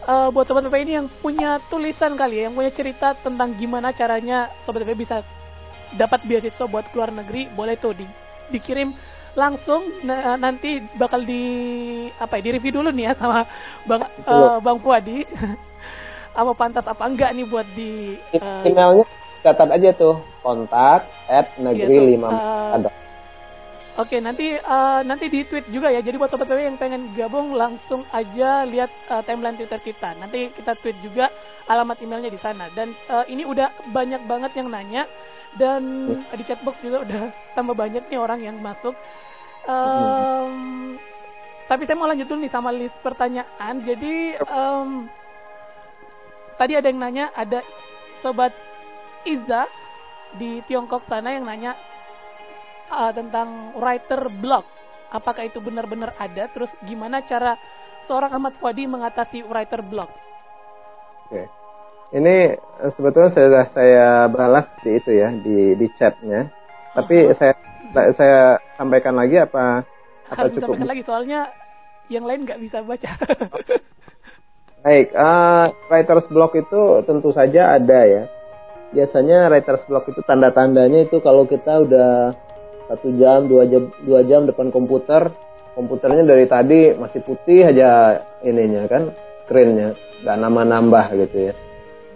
S4: uh, buat sobat PPI ini yang punya tulisan kali ya, yang punya cerita tentang gimana caranya sobat PPI bisa dapat beasiswa buat keluar negeri, boleh tuh di, dikirim langsung. Nah, nanti bakal di apa ya di review dulu nih ya sama bang uh, bang Puadi. [LAUGHS] Apa pantas apa enggak nih buat di
S8: uh, emailnya catat aja tuh kontak at negeri iya lima uh, ada
S4: Oke, nanti uh, nanti di tweet juga ya. Jadi buat sobat PW yang pengen gabung langsung aja lihat uh, timeline Twitter kita. Nanti kita tweet juga alamat emailnya di sana. Dan uh, ini udah banyak banget yang nanya dan di chatbox juga udah [LAUGHS] tambah banyak nih orang yang masuk. Um, tapi saya mau lanjut dulu nih sama list pertanyaan. Jadi um, tadi ada yang nanya, ada sobat Iza di Tiongkok sana yang nanya uh, tentang writer block. Apakah itu benar-benar ada? Terus gimana cara seorang Ahmad Fuadi mengatasi writer block?
S8: Oke. Ini eh, sebetulnya sudah saya balas di itu ya di di chatnya. Tapi uh -huh. saya saya sampaikan lagi apa apa
S4: Harus
S8: cukup?
S4: Sampaikan lagi soalnya yang lain nggak bisa baca. [LAUGHS]
S8: Baik, uh, writer's block itu tentu saja ada ya. Biasanya writer's block itu tanda-tandanya itu kalau kita udah satu jam, dua jam, dua jam depan komputer, komputernya dari tadi masih putih aja ininya kan, screennya, nggak nambah-nambah gitu ya.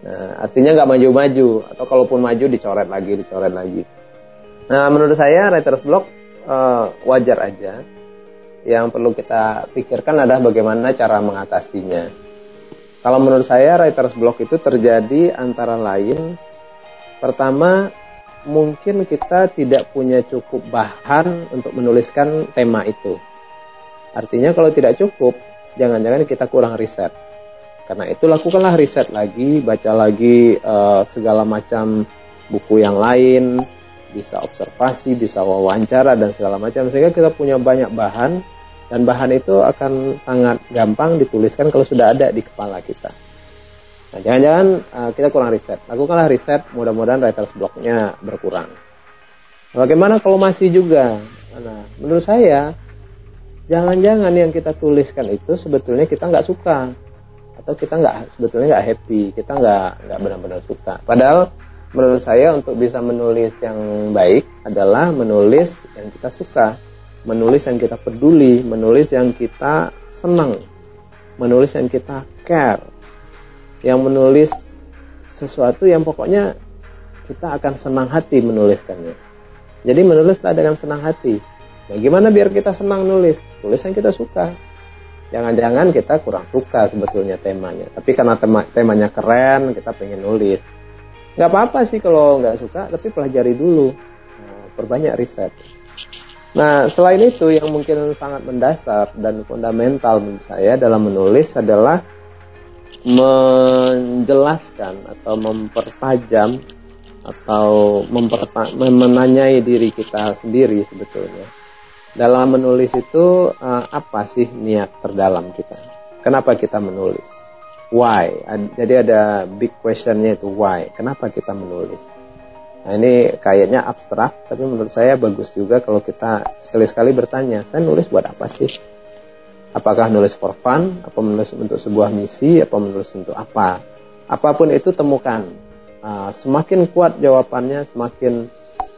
S8: Nah, artinya nggak maju-maju atau kalaupun maju dicoret lagi, dicoret lagi. Nah, menurut saya writer's block uh, wajar aja. Yang perlu kita pikirkan adalah bagaimana cara mengatasinya. Kalau menurut saya writer's block itu terjadi antara lain pertama mungkin kita tidak punya cukup bahan untuk menuliskan tema itu. Artinya kalau tidak cukup, jangan-jangan kita kurang riset. Karena itu lakukanlah riset lagi, baca lagi uh, segala macam buku yang lain, bisa observasi, bisa wawancara dan segala macam sehingga kita punya banyak bahan dan bahan itu akan sangat gampang dituliskan kalau sudah ada di kepala kita. Nah, jangan-jangan uh, kita kurang riset. Lakukanlah riset, mudah-mudahan writer's blocknya berkurang. Bagaimana kalau masih juga? Nah, menurut saya, jangan-jangan yang kita tuliskan itu sebetulnya kita nggak suka atau kita nggak sebetulnya nggak happy, kita nggak nggak benar-benar suka. Padahal menurut saya untuk bisa menulis yang baik adalah menulis yang kita suka menulis yang kita peduli, menulis yang kita senang, menulis yang kita care, yang menulis sesuatu yang pokoknya kita akan senang hati menuliskannya. Jadi menulislah dengan senang hati. Nah, gimana biar kita senang nulis? Tulis yang kita suka. Jangan-jangan kita kurang suka sebetulnya temanya. Tapi karena tema, temanya keren, kita pengen nulis. Gak apa-apa sih kalau nggak suka, tapi pelajari dulu. Nah, perbanyak riset. Nah, selain itu yang mungkin sangat mendasar dan fundamental menurut saya dalam menulis adalah menjelaskan atau mempertajam atau memperta menanyai diri kita sendiri sebetulnya. Dalam menulis itu uh, apa sih niat terdalam kita? Kenapa kita menulis? Why? Jadi ada big questionnya itu why. Kenapa kita menulis? Nah ini kayaknya abstrak, tapi menurut saya bagus juga kalau kita sekali-sekali bertanya, saya nulis buat apa sih? Apakah nulis for fun, apa menulis untuk sebuah misi, apa menulis untuk apa? Apa pun itu temukan. Uh, semakin kuat jawabannya, semakin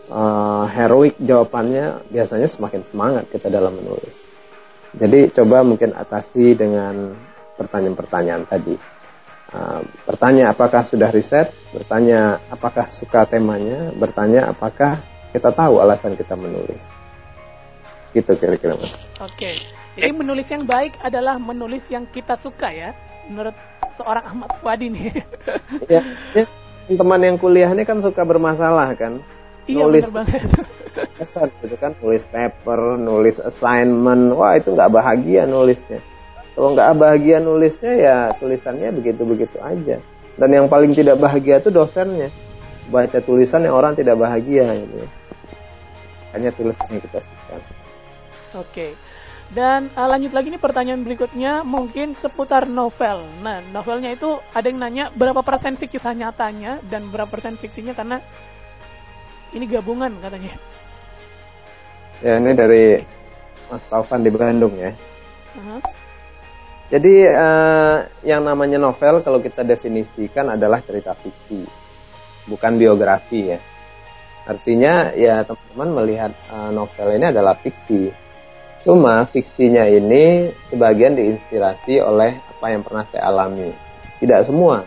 S8: uh, heroik jawabannya, biasanya semakin semangat kita dalam menulis. Jadi coba mungkin atasi dengan pertanyaan-pertanyaan tadi. Uh, bertanya apakah sudah riset, bertanya apakah suka temanya, bertanya apakah kita tahu alasan kita menulis. Gitu kira-kira mas.
S4: Oke, jadi menulis yang baik adalah menulis yang kita suka ya, menurut seorang Ahmad Fuadi nih. [LAUGHS]
S8: ya, ya, teman yang kuliah ini kan suka bermasalah kan.
S4: Iya,
S8: nulis
S4: banget. [LAUGHS]
S8: kesan gitu kan, nulis paper, nulis assignment, wah itu nggak bahagia nulisnya kalau nggak bahagia nulisnya ya tulisannya begitu-begitu aja. Dan yang paling tidak bahagia itu dosennya. Baca tulisan yang orang tidak bahagia gitu. Hanya tulisannya kita suka.
S4: Oke. Dan uh, lanjut lagi nih pertanyaan berikutnya mungkin seputar novel. Nah, novelnya itu ada yang nanya berapa persen sih kisah nyatanya dan berapa persen fiksinya karena ini gabungan katanya.
S8: Ya, ini dari Mas Taufan di Bandung ya. Uh -huh. Jadi uh, yang namanya novel kalau kita definisikan adalah cerita fiksi, bukan biografi ya. Artinya ya teman-teman melihat uh, novel ini adalah fiksi. Cuma fiksinya ini sebagian diinspirasi oleh apa yang pernah saya alami. Tidak semua.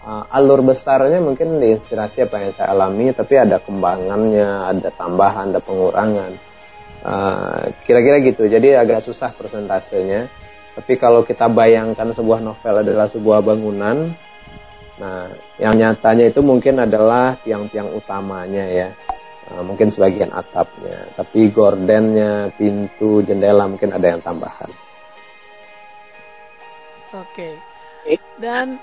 S8: Uh, alur besarnya mungkin diinspirasi apa yang saya alami, tapi ada kembangannya, ada tambahan, ada pengurangan. Kira-kira uh, gitu. Jadi agak susah persentasenya tapi kalau kita bayangkan sebuah novel adalah sebuah bangunan, nah yang nyatanya itu mungkin adalah tiang-tiang utamanya ya. Nah, mungkin sebagian atapnya, tapi gordennya, pintu, jendela mungkin ada yang tambahan.
S4: Oke. Dan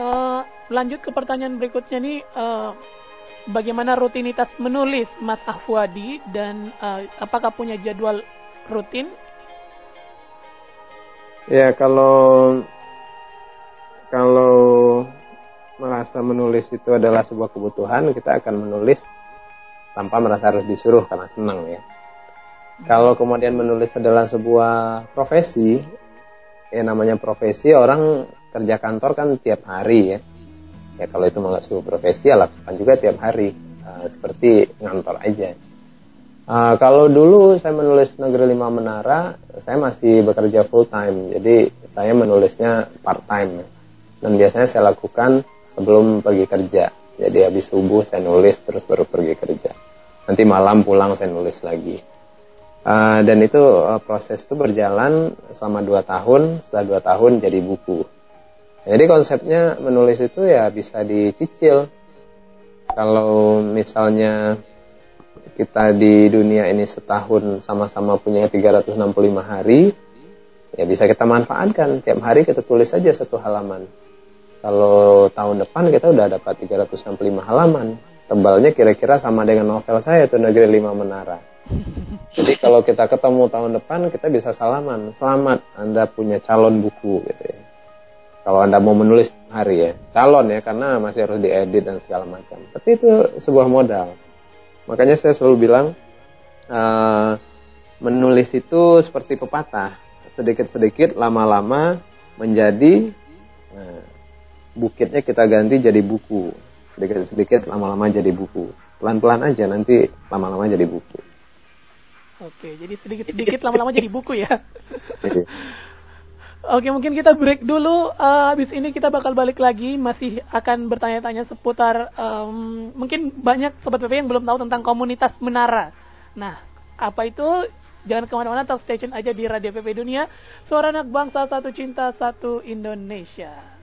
S4: uh, lanjut ke pertanyaan berikutnya nih, uh, bagaimana rutinitas menulis Mas Ahwadi dan uh, apakah punya jadwal rutin
S8: Ya kalau kalau merasa menulis itu adalah sebuah kebutuhan, kita akan menulis tanpa merasa harus disuruh karena senang ya. Kalau kemudian menulis adalah sebuah profesi, ya namanya profesi orang kerja kantor kan tiap hari ya. Ya kalau itu nggak sebuah profesi ya lakukan juga tiap hari, uh, seperti ngantor aja. Uh, kalau dulu saya menulis Negeri Lima Menara, saya masih bekerja full time, jadi saya menulisnya part time. Dan biasanya saya lakukan sebelum pergi kerja. Jadi habis subuh saya nulis terus baru pergi kerja. Nanti malam pulang saya nulis lagi. Uh, dan itu uh, proses itu berjalan selama dua tahun. Setelah dua tahun jadi buku. Jadi konsepnya menulis itu ya bisa dicicil. Kalau misalnya kita di dunia ini setahun sama-sama punya 365 hari, ya bisa kita manfaatkan. Tiap hari kita tulis saja satu halaman. Kalau tahun depan kita udah dapat 365 halaman. Tebalnya kira-kira sama dengan novel saya tuh Negeri Lima Menara. [LAUGHS] Jadi kalau kita ketemu tahun depan kita bisa salaman. Selamat Anda punya calon buku gitu ya. Kalau Anda mau menulis hari ya. Calon ya karena masih harus diedit dan segala macam. Tapi itu sebuah modal. Makanya saya selalu bilang uh, menulis itu seperti pepatah, sedikit-sedikit lama-lama menjadi nah, bukitnya kita ganti jadi buku, sedikit-sedikit lama-lama jadi buku, pelan-pelan aja nanti lama-lama jadi buku.
S4: Oke, jadi sedikit-sedikit lama-lama jadi buku ya. Oke, mungkin kita break dulu. Uh, habis ini kita bakal balik lagi, masih akan bertanya-tanya seputar um, mungkin banyak sobat PP yang belum tahu tentang komunitas menara. Nah, apa itu? Jangan ke mana-mana, talk station aja di Radio PP Dunia. Suara anak bangsa satu cinta satu Indonesia.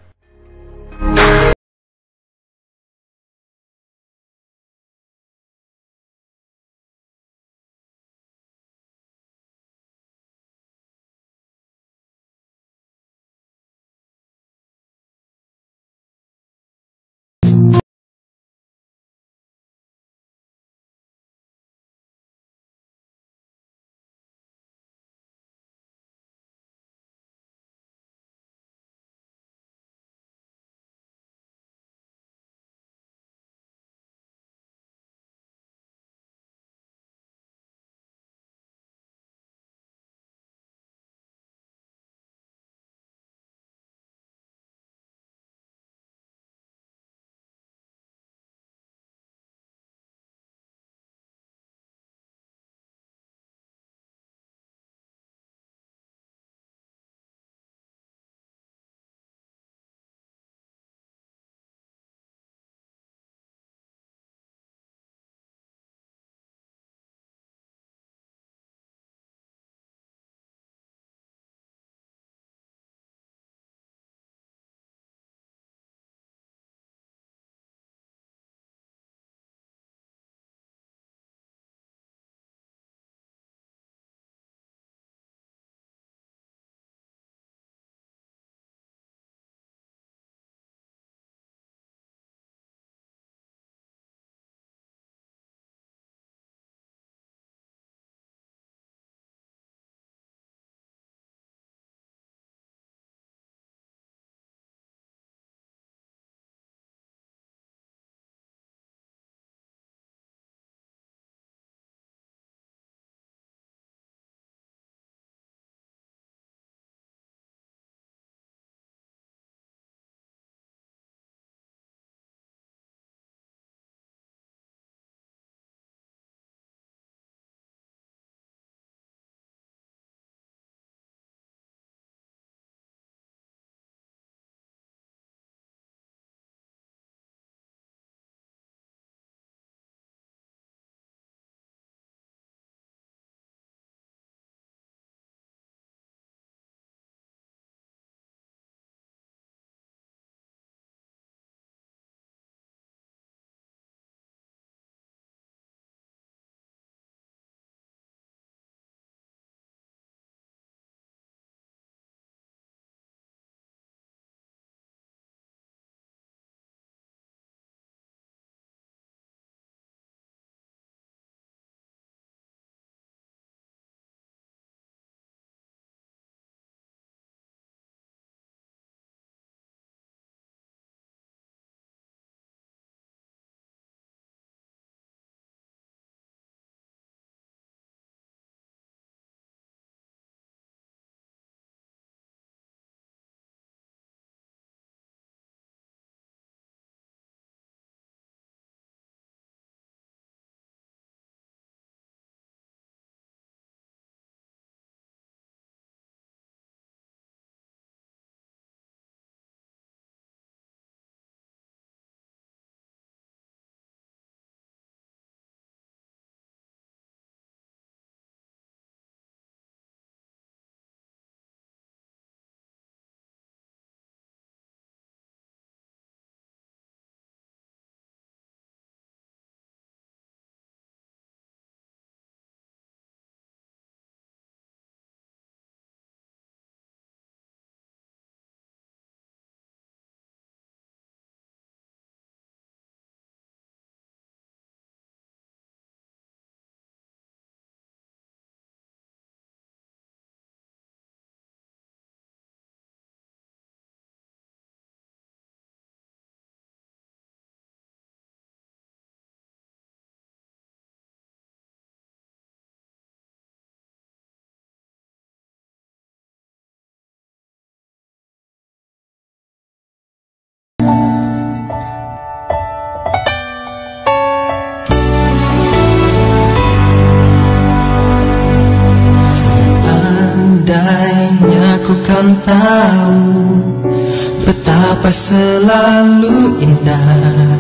S1: Betapa selalu indah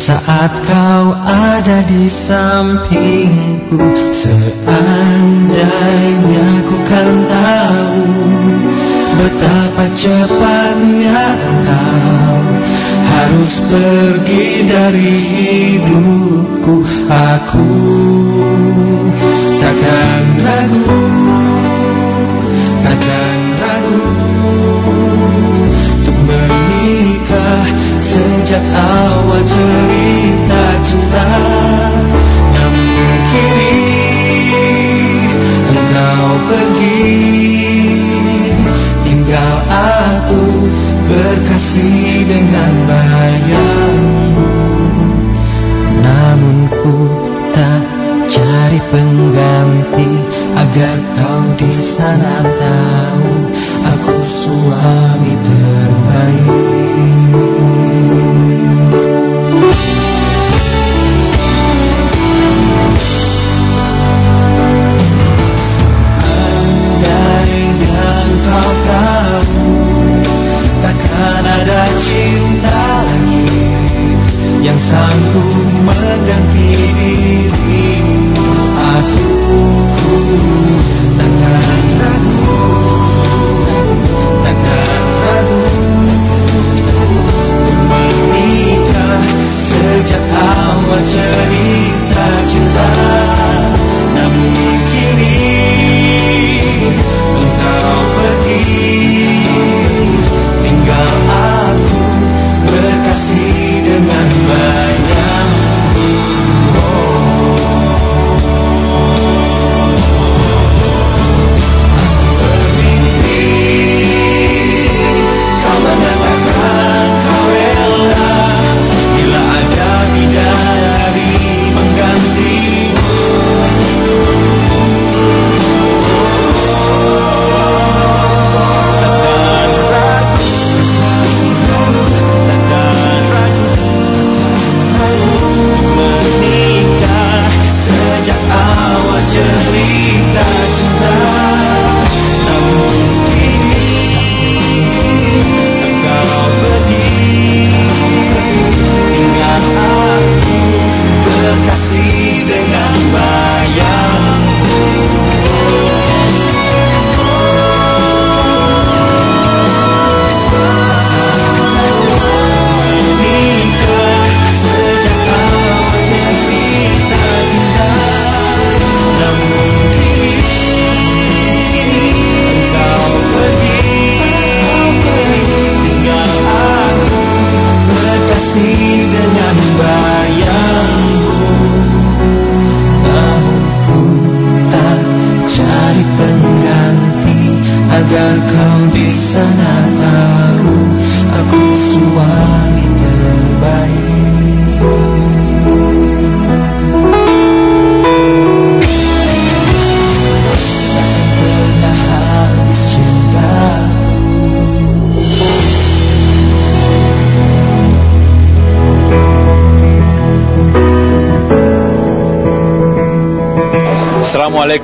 S1: saat kau ada di sampingku? Seandainya ku kan tahu Betapa cepatnya kau Harus pergi dari hidupku. Aku takkan ragu cerita cinta Namun kini Engkau pergi. Tinggal aku Berkasih dengan bayangmu. Namun ku tak cari pengganti Agar kau di sana tahu Aku suami terbaik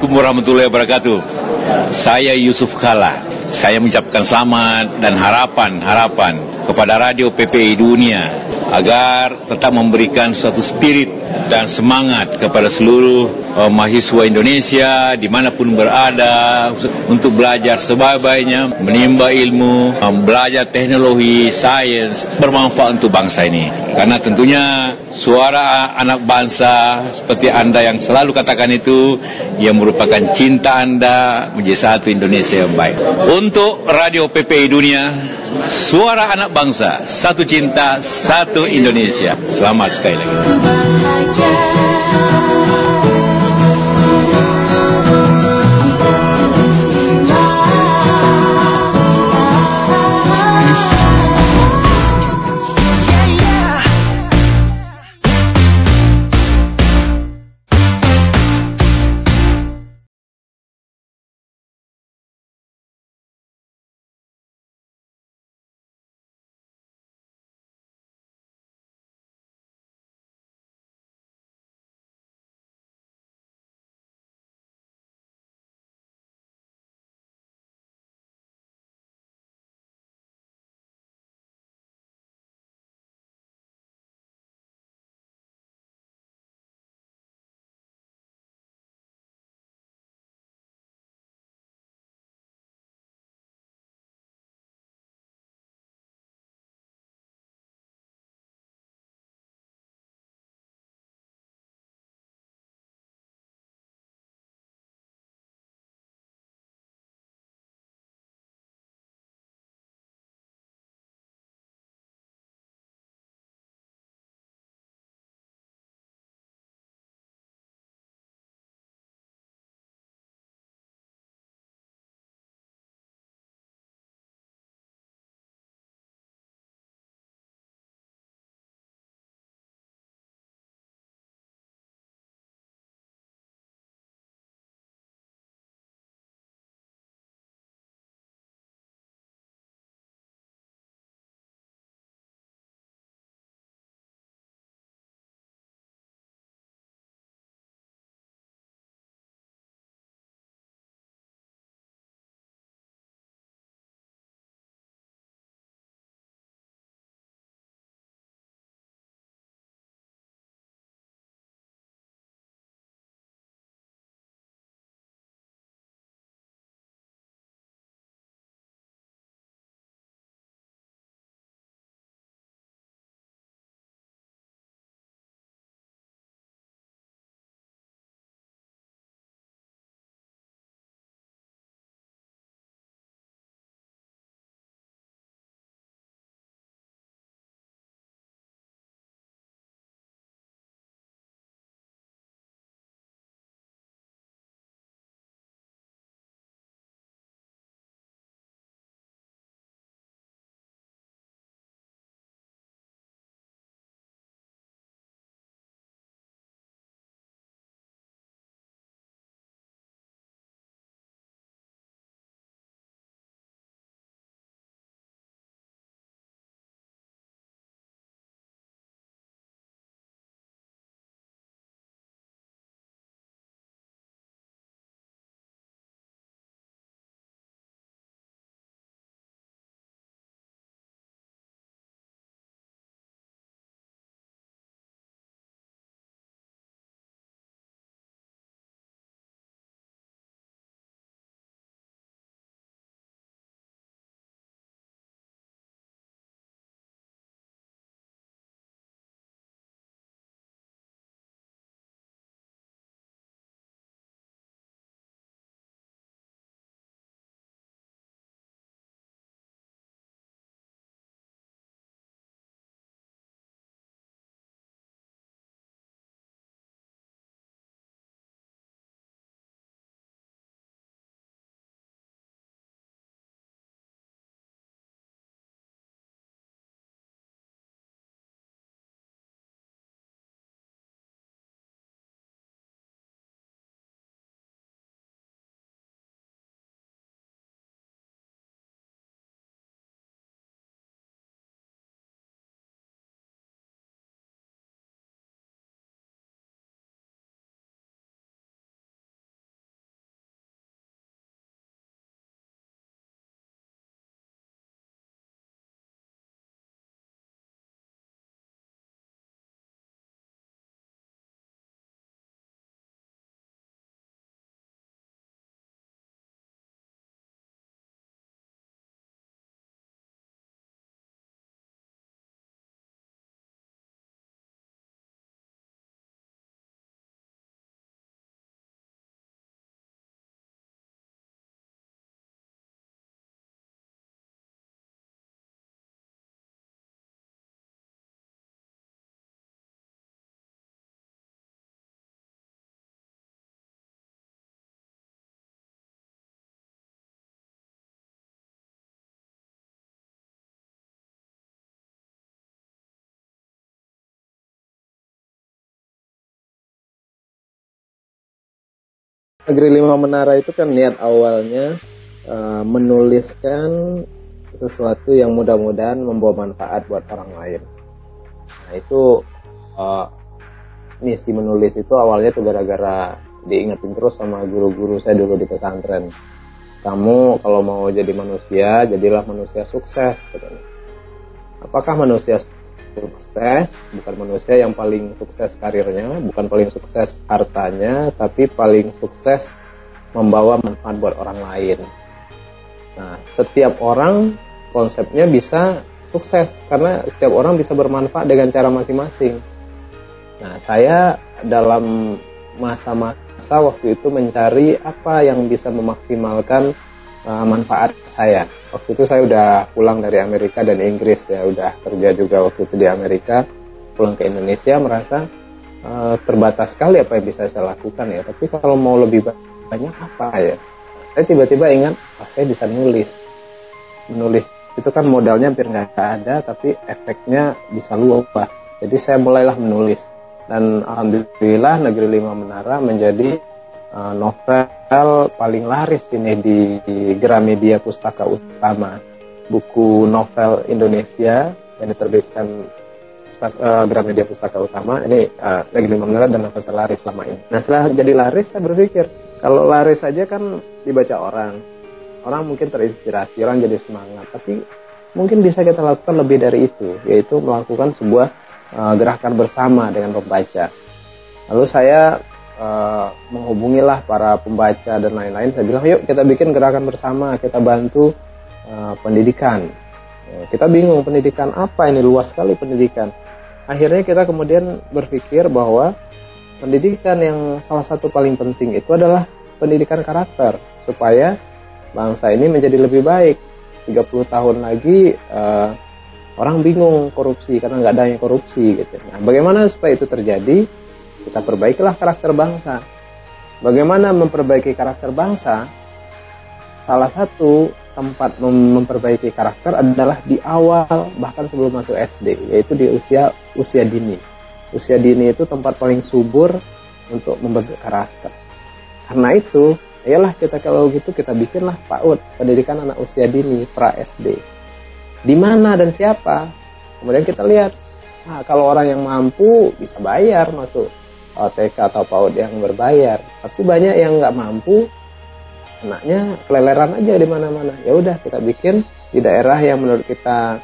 S14: Assalamualaikum warahmatullahi wabarakatuh. Saya Yusuf Kala. Saya mengucapkan selamat dan harapan-harapan kepada Radio PPI Dunia agar tetap memberikan suatu spirit dan semangat kepada seluruh uh, mahasiswa Indonesia di mana pun berada untuk belajar sebaik-baiknya, menimba ilmu, um, belajar teknologi, sains, bermanfaat untuk bangsa ini. Karena tentunya suara anak bangsa seperti Anda yang selalu katakan itu, yang merupakan cinta Anda menjadi satu Indonesia yang baik. Untuk Radio PPI Dunia, suara anak bangsa, satu cinta, satu Indonesia. Selamat sekali lagi.
S8: Negeri Lima Menara itu kan niat awalnya uh, menuliskan sesuatu yang mudah-mudahan membawa manfaat buat orang lain. Nah itu uh, misi menulis itu awalnya tuh gara-gara diingetin terus sama guru-guru saya dulu di pesantren. Kamu kalau mau jadi manusia, jadilah manusia sukses. Apakah manusia sukses? Bukan manusia yang paling sukses karirnya, bukan paling sukses hartanya, tapi paling sukses membawa manfaat buat orang lain. Nah, setiap orang konsepnya bisa sukses karena setiap orang bisa bermanfaat dengan cara masing-masing. Nah, saya dalam masa-masa waktu itu mencari apa yang bisa memaksimalkan uh, manfaat saya. Waktu itu saya udah pulang dari Amerika dan Inggris ya, udah kerja juga waktu itu di Amerika, pulang ke Indonesia merasa uh, terbatas sekali apa yang bisa saya lakukan ya. Tapi kalau mau lebih banyak apa ya? Saya tiba-tiba ingat, oh, saya bisa nulis. Menulis itu kan modalnya hampir nggak ada, tapi efeknya bisa luas. Jadi saya mulailah menulis dan alhamdulillah Negeri Lima Menara menjadi uh, novel paling laris ini di, di Gramedia Pustaka Utama buku novel Indonesia yang diterbitkan uh, Gramedia Pustaka Utama ini uh, Lima Menara dan novel terlaris selama ini. Nah setelah jadi laris saya berpikir kalau laris saja kan dibaca orang orang mungkin terinspirasi orang jadi semangat tapi mungkin bisa kita lakukan lebih dari itu yaitu melakukan sebuah uh, gerakan bersama dengan pembaca. Lalu saya uh, menghubungilah para pembaca dan lain-lain. Saya bilang, yuk kita bikin gerakan bersama, kita bantu uh, pendidikan. Ya, kita bingung pendidikan apa ini luas sekali pendidikan. Akhirnya kita kemudian berpikir bahwa pendidikan yang salah satu paling penting itu adalah pendidikan karakter supaya bangsa ini menjadi lebih baik. 30 tahun lagi uh, orang bingung korupsi karena nggak ada yang korupsi gitu. Nah, bagaimana supaya itu terjadi? Kita perbaikilah karakter bangsa. Bagaimana memperbaiki karakter bangsa? Salah satu tempat mem memperbaiki karakter adalah di awal bahkan sebelum masuk SD, yaitu di usia usia dini. Usia dini itu tempat paling subur untuk membentuk karakter. Karena itu, ayolah kita kalau gitu kita bikinlah PAUD, pendidikan anak usia dini pra SD di mana dan siapa. Kemudian kita lihat, nah, kalau orang yang mampu bisa bayar masuk TK atau PAUD yang berbayar. Tapi banyak yang nggak mampu, anaknya keleleran aja di mana-mana. Ya udah kita bikin di daerah yang menurut kita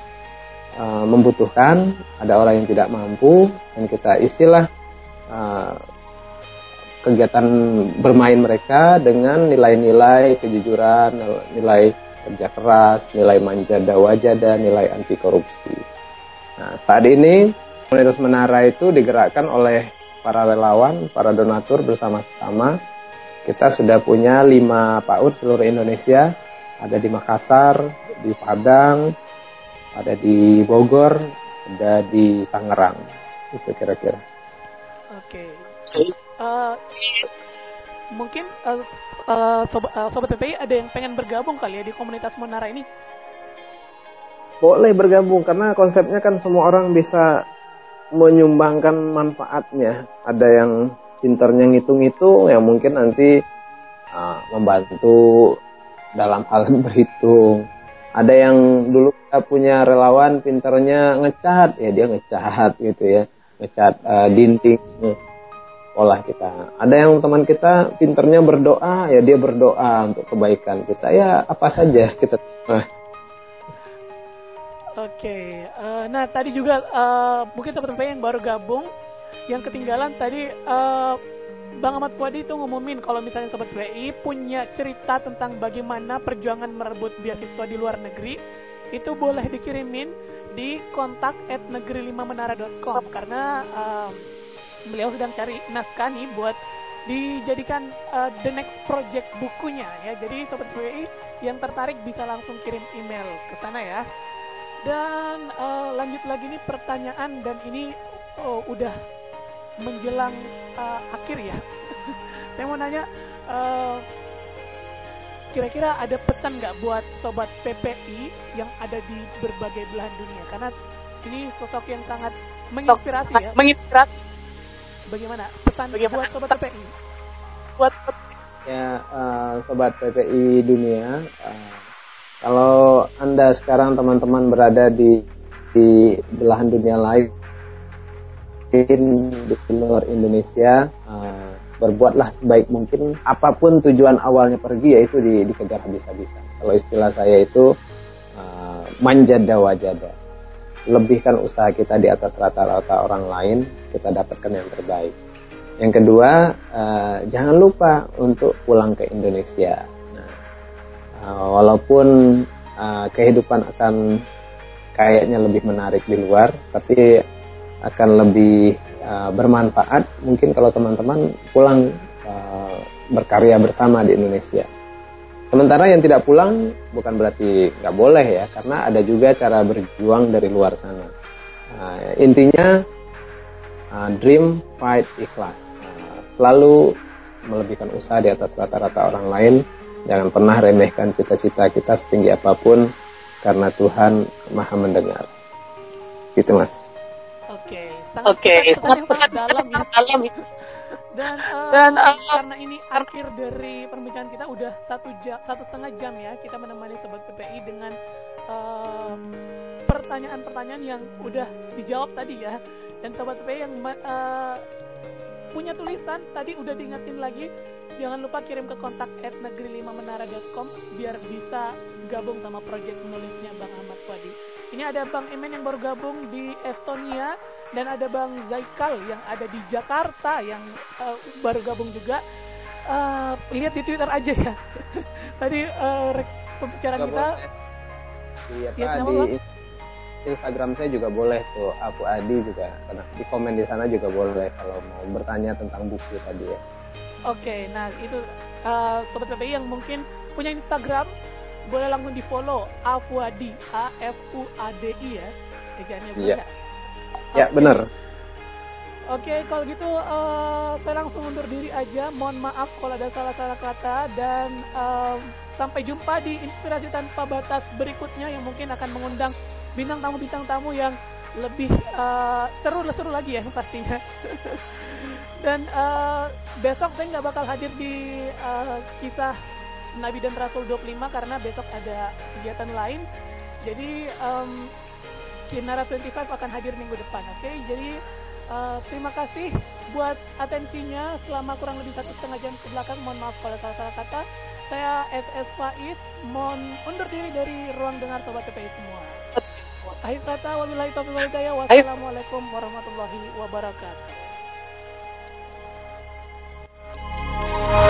S8: uh, membutuhkan, ada orang yang tidak mampu, dan kita istilah uh, kegiatan bermain mereka dengan nilai-nilai kejujuran, nilai kerja keras, nilai manjada wajada, nilai anti korupsi. Nah, saat ini komunitas Menara itu digerakkan oleh para relawan, para donatur bersama-sama. Kita sudah punya lima PAUD seluruh Indonesia, ada di Makassar, di Padang, ada di Bogor, ada di Tangerang. Itu kira-kira.
S4: Oke. Okay. Uh, mungkin uh, uh, sobat, uh, sobat PPI ada yang pengen bergabung kali ya di komunitas Menara ini?
S8: Boleh bergabung karena konsepnya kan semua orang bisa menyumbangkan manfaatnya. Ada yang pinternya ngitung-ngitung yang mungkin nanti uh, membantu dalam hal [LAUGHS] berhitung. Ada yang dulu kita punya relawan pinternya ngecat, ya dia ngecat gitu ya, ngecat uh, dinding olah kita. Ada yang teman kita pinternya berdoa, ya dia berdoa untuk kebaikan kita. Ya apa saja kita. Nah.
S4: Oke, okay. uh, eh, nah tadi juga uh, mungkin teman-teman yang baru gabung, yang ketinggalan tadi uh, Bang Ahmad Fuadi itu ngumumin kalau misalnya Sobat PI punya cerita tentang bagaimana perjuangan merebut beasiswa di luar negeri, itu boleh dikirimin di kontak at negeri5menara.com karena uh, beliau sedang cari naskah nih buat dijadikan uh, the next project bukunya ya. Jadi sobat PWI yang tertarik bisa langsung kirim email ke sana ya. Dan uh, lanjut lagi nih pertanyaan dan ini oh, udah menjelang uh, akhir ya. [LAUGHS] Saya mau nanya uh, kira-kira ada pesan nggak buat sobat PPI yang ada di berbagai belahan dunia? Karena ini sosok yang sangat menginspirasi ya.
S9: Menginspirasi
S4: bagaimana pesan bagaimana buat sobat PPI?
S9: Buat
S8: Ya, uh, sobat PPI dunia, uh, kalau anda sekarang teman-teman berada di di belahan dunia lain, di luar Indonesia, uh, berbuatlah sebaik mungkin. Apa pun tujuan awalnya pergi yaitu di, dikejar habis-habisan. Kalau istilah saya itu uh, manjada wajada. Lebihkan usaha kita di atas rata-rata orang lain, kita dapatkan yang terbaik. Yang kedua, uh, jangan lupa untuk pulang ke Indonesia. Uh, walaupun uh, kehidupan akan kayaknya lebih menarik di luar, tapi akan lebih uh, bermanfaat mungkin kalau teman-teman pulang uh, berkarya bersama di Indonesia. Sementara yang tidak pulang bukan berarti nggak boleh ya, karena ada juga cara berjuang dari luar sana. Uh, intinya uh, dream, fight, ikhlas. Uh, selalu melebihkan usaha di atas rata-rata orang lain. Jangan pernah remehkan cita-cita kita setinggi apa pun, karena Tuhan maha mendengar. Gitu mas.
S4: Oke,
S15: Oke,
S4: sangat sangat dalam ya.
S15: dalam ya.
S4: Dan, uh,
S15: Dan, uh,
S4: karena ini akhir dari perbincangan kita udah satu jam, satu setengah jam ya kita menemani sobat PPI dengan uh, pertanyaan-pertanyaan yang udah dijawab tadi ya. Dan sobat PPI yang uh, punya tulisan tadi udah diingetin lagi jangan lupa kirim ke kontak at negeri 5 menara.com biar bisa gabung sama proyek menulisnya Bang Ahmad Wadi. Ini ada Bang Emen yang baru gabung di Estonia dan ada Bang Zaikal yang ada di Jakarta yang uh, baru gabung juga. Uh, lihat di Twitter aja ya. [LAUGHS] Tadi uh, pembicaraan kita
S8: di, apa, di Instagram saya juga boleh tuh Aku Adi juga karena di komen di sana juga boleh kalau mau bertanya tentang buku tadi ya.
S4: Oke, okay, nah itu uh, sobat PPI yang mungkin punya Instagram boleh langsung di follow Afuadi A F U A D I ya ejaannya
S8: Iya. Ya
S4: okay.
S8: benar.
S4: Oke, okay, kalau gitu uh, saya langsung undur diri aja. Mohon maaf kalau ada salah-salah kata dan uh, sampai jumpa di inspirasi tanpa batas berikutnya yang mungkin akan mengundang bintang tamu bintang tamu yang lebih uh, seru seru lagi ya pastinya. [LAUGHS] dan uh, besok saya nggak bakal hadir di uh, kisah Nabi dan Rasul 25 karena besok ada kegiatan lain. Jadi um, Kinara 25 akan hadir minggu depan. Oke, okay? jadi uh, terima kasih buat atensinya selama kurang lebih satu setengah jam ke belakang. Mohon maaf kalau salah-salah kata. Saya SS Faiz, mohon undur diri dari ruang dengar sobat TPI semua. Akhir kata, wabillahi taufiq wal hidayah. Wassalamualaikum warahmatullahi wabarakatuh.
S16: Thank you.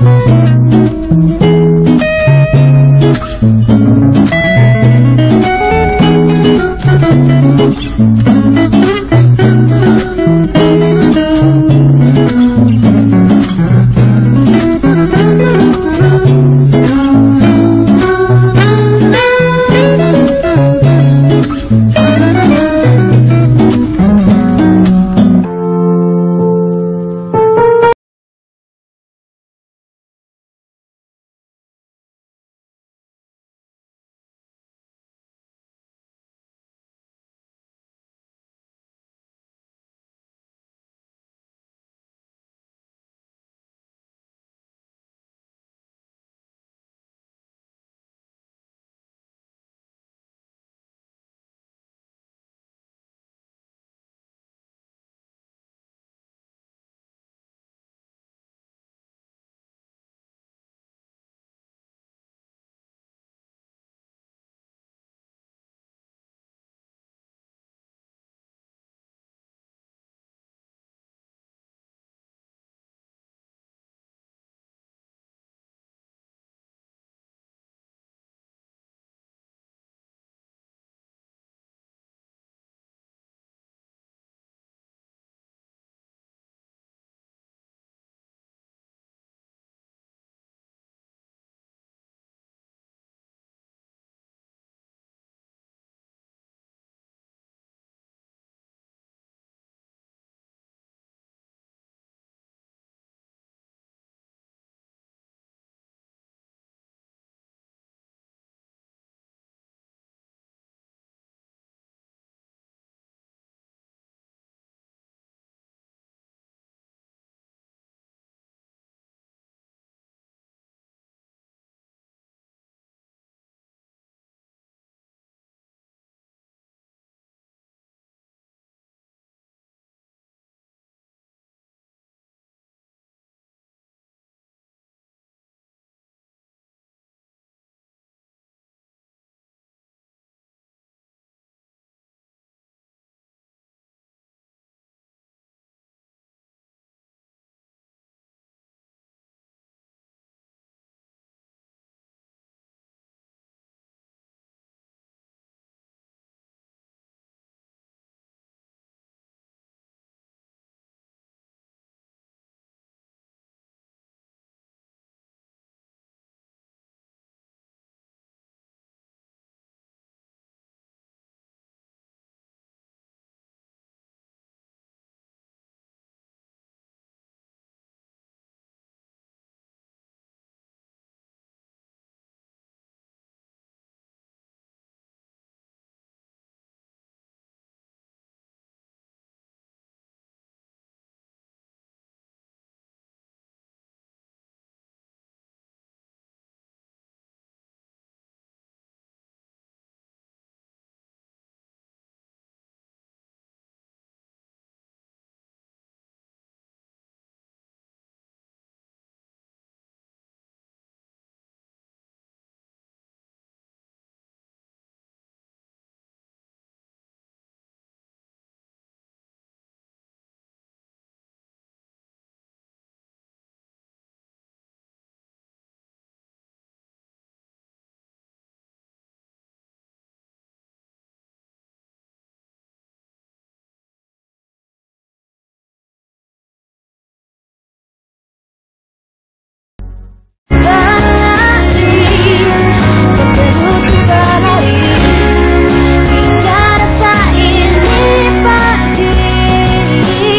S16: Thank you.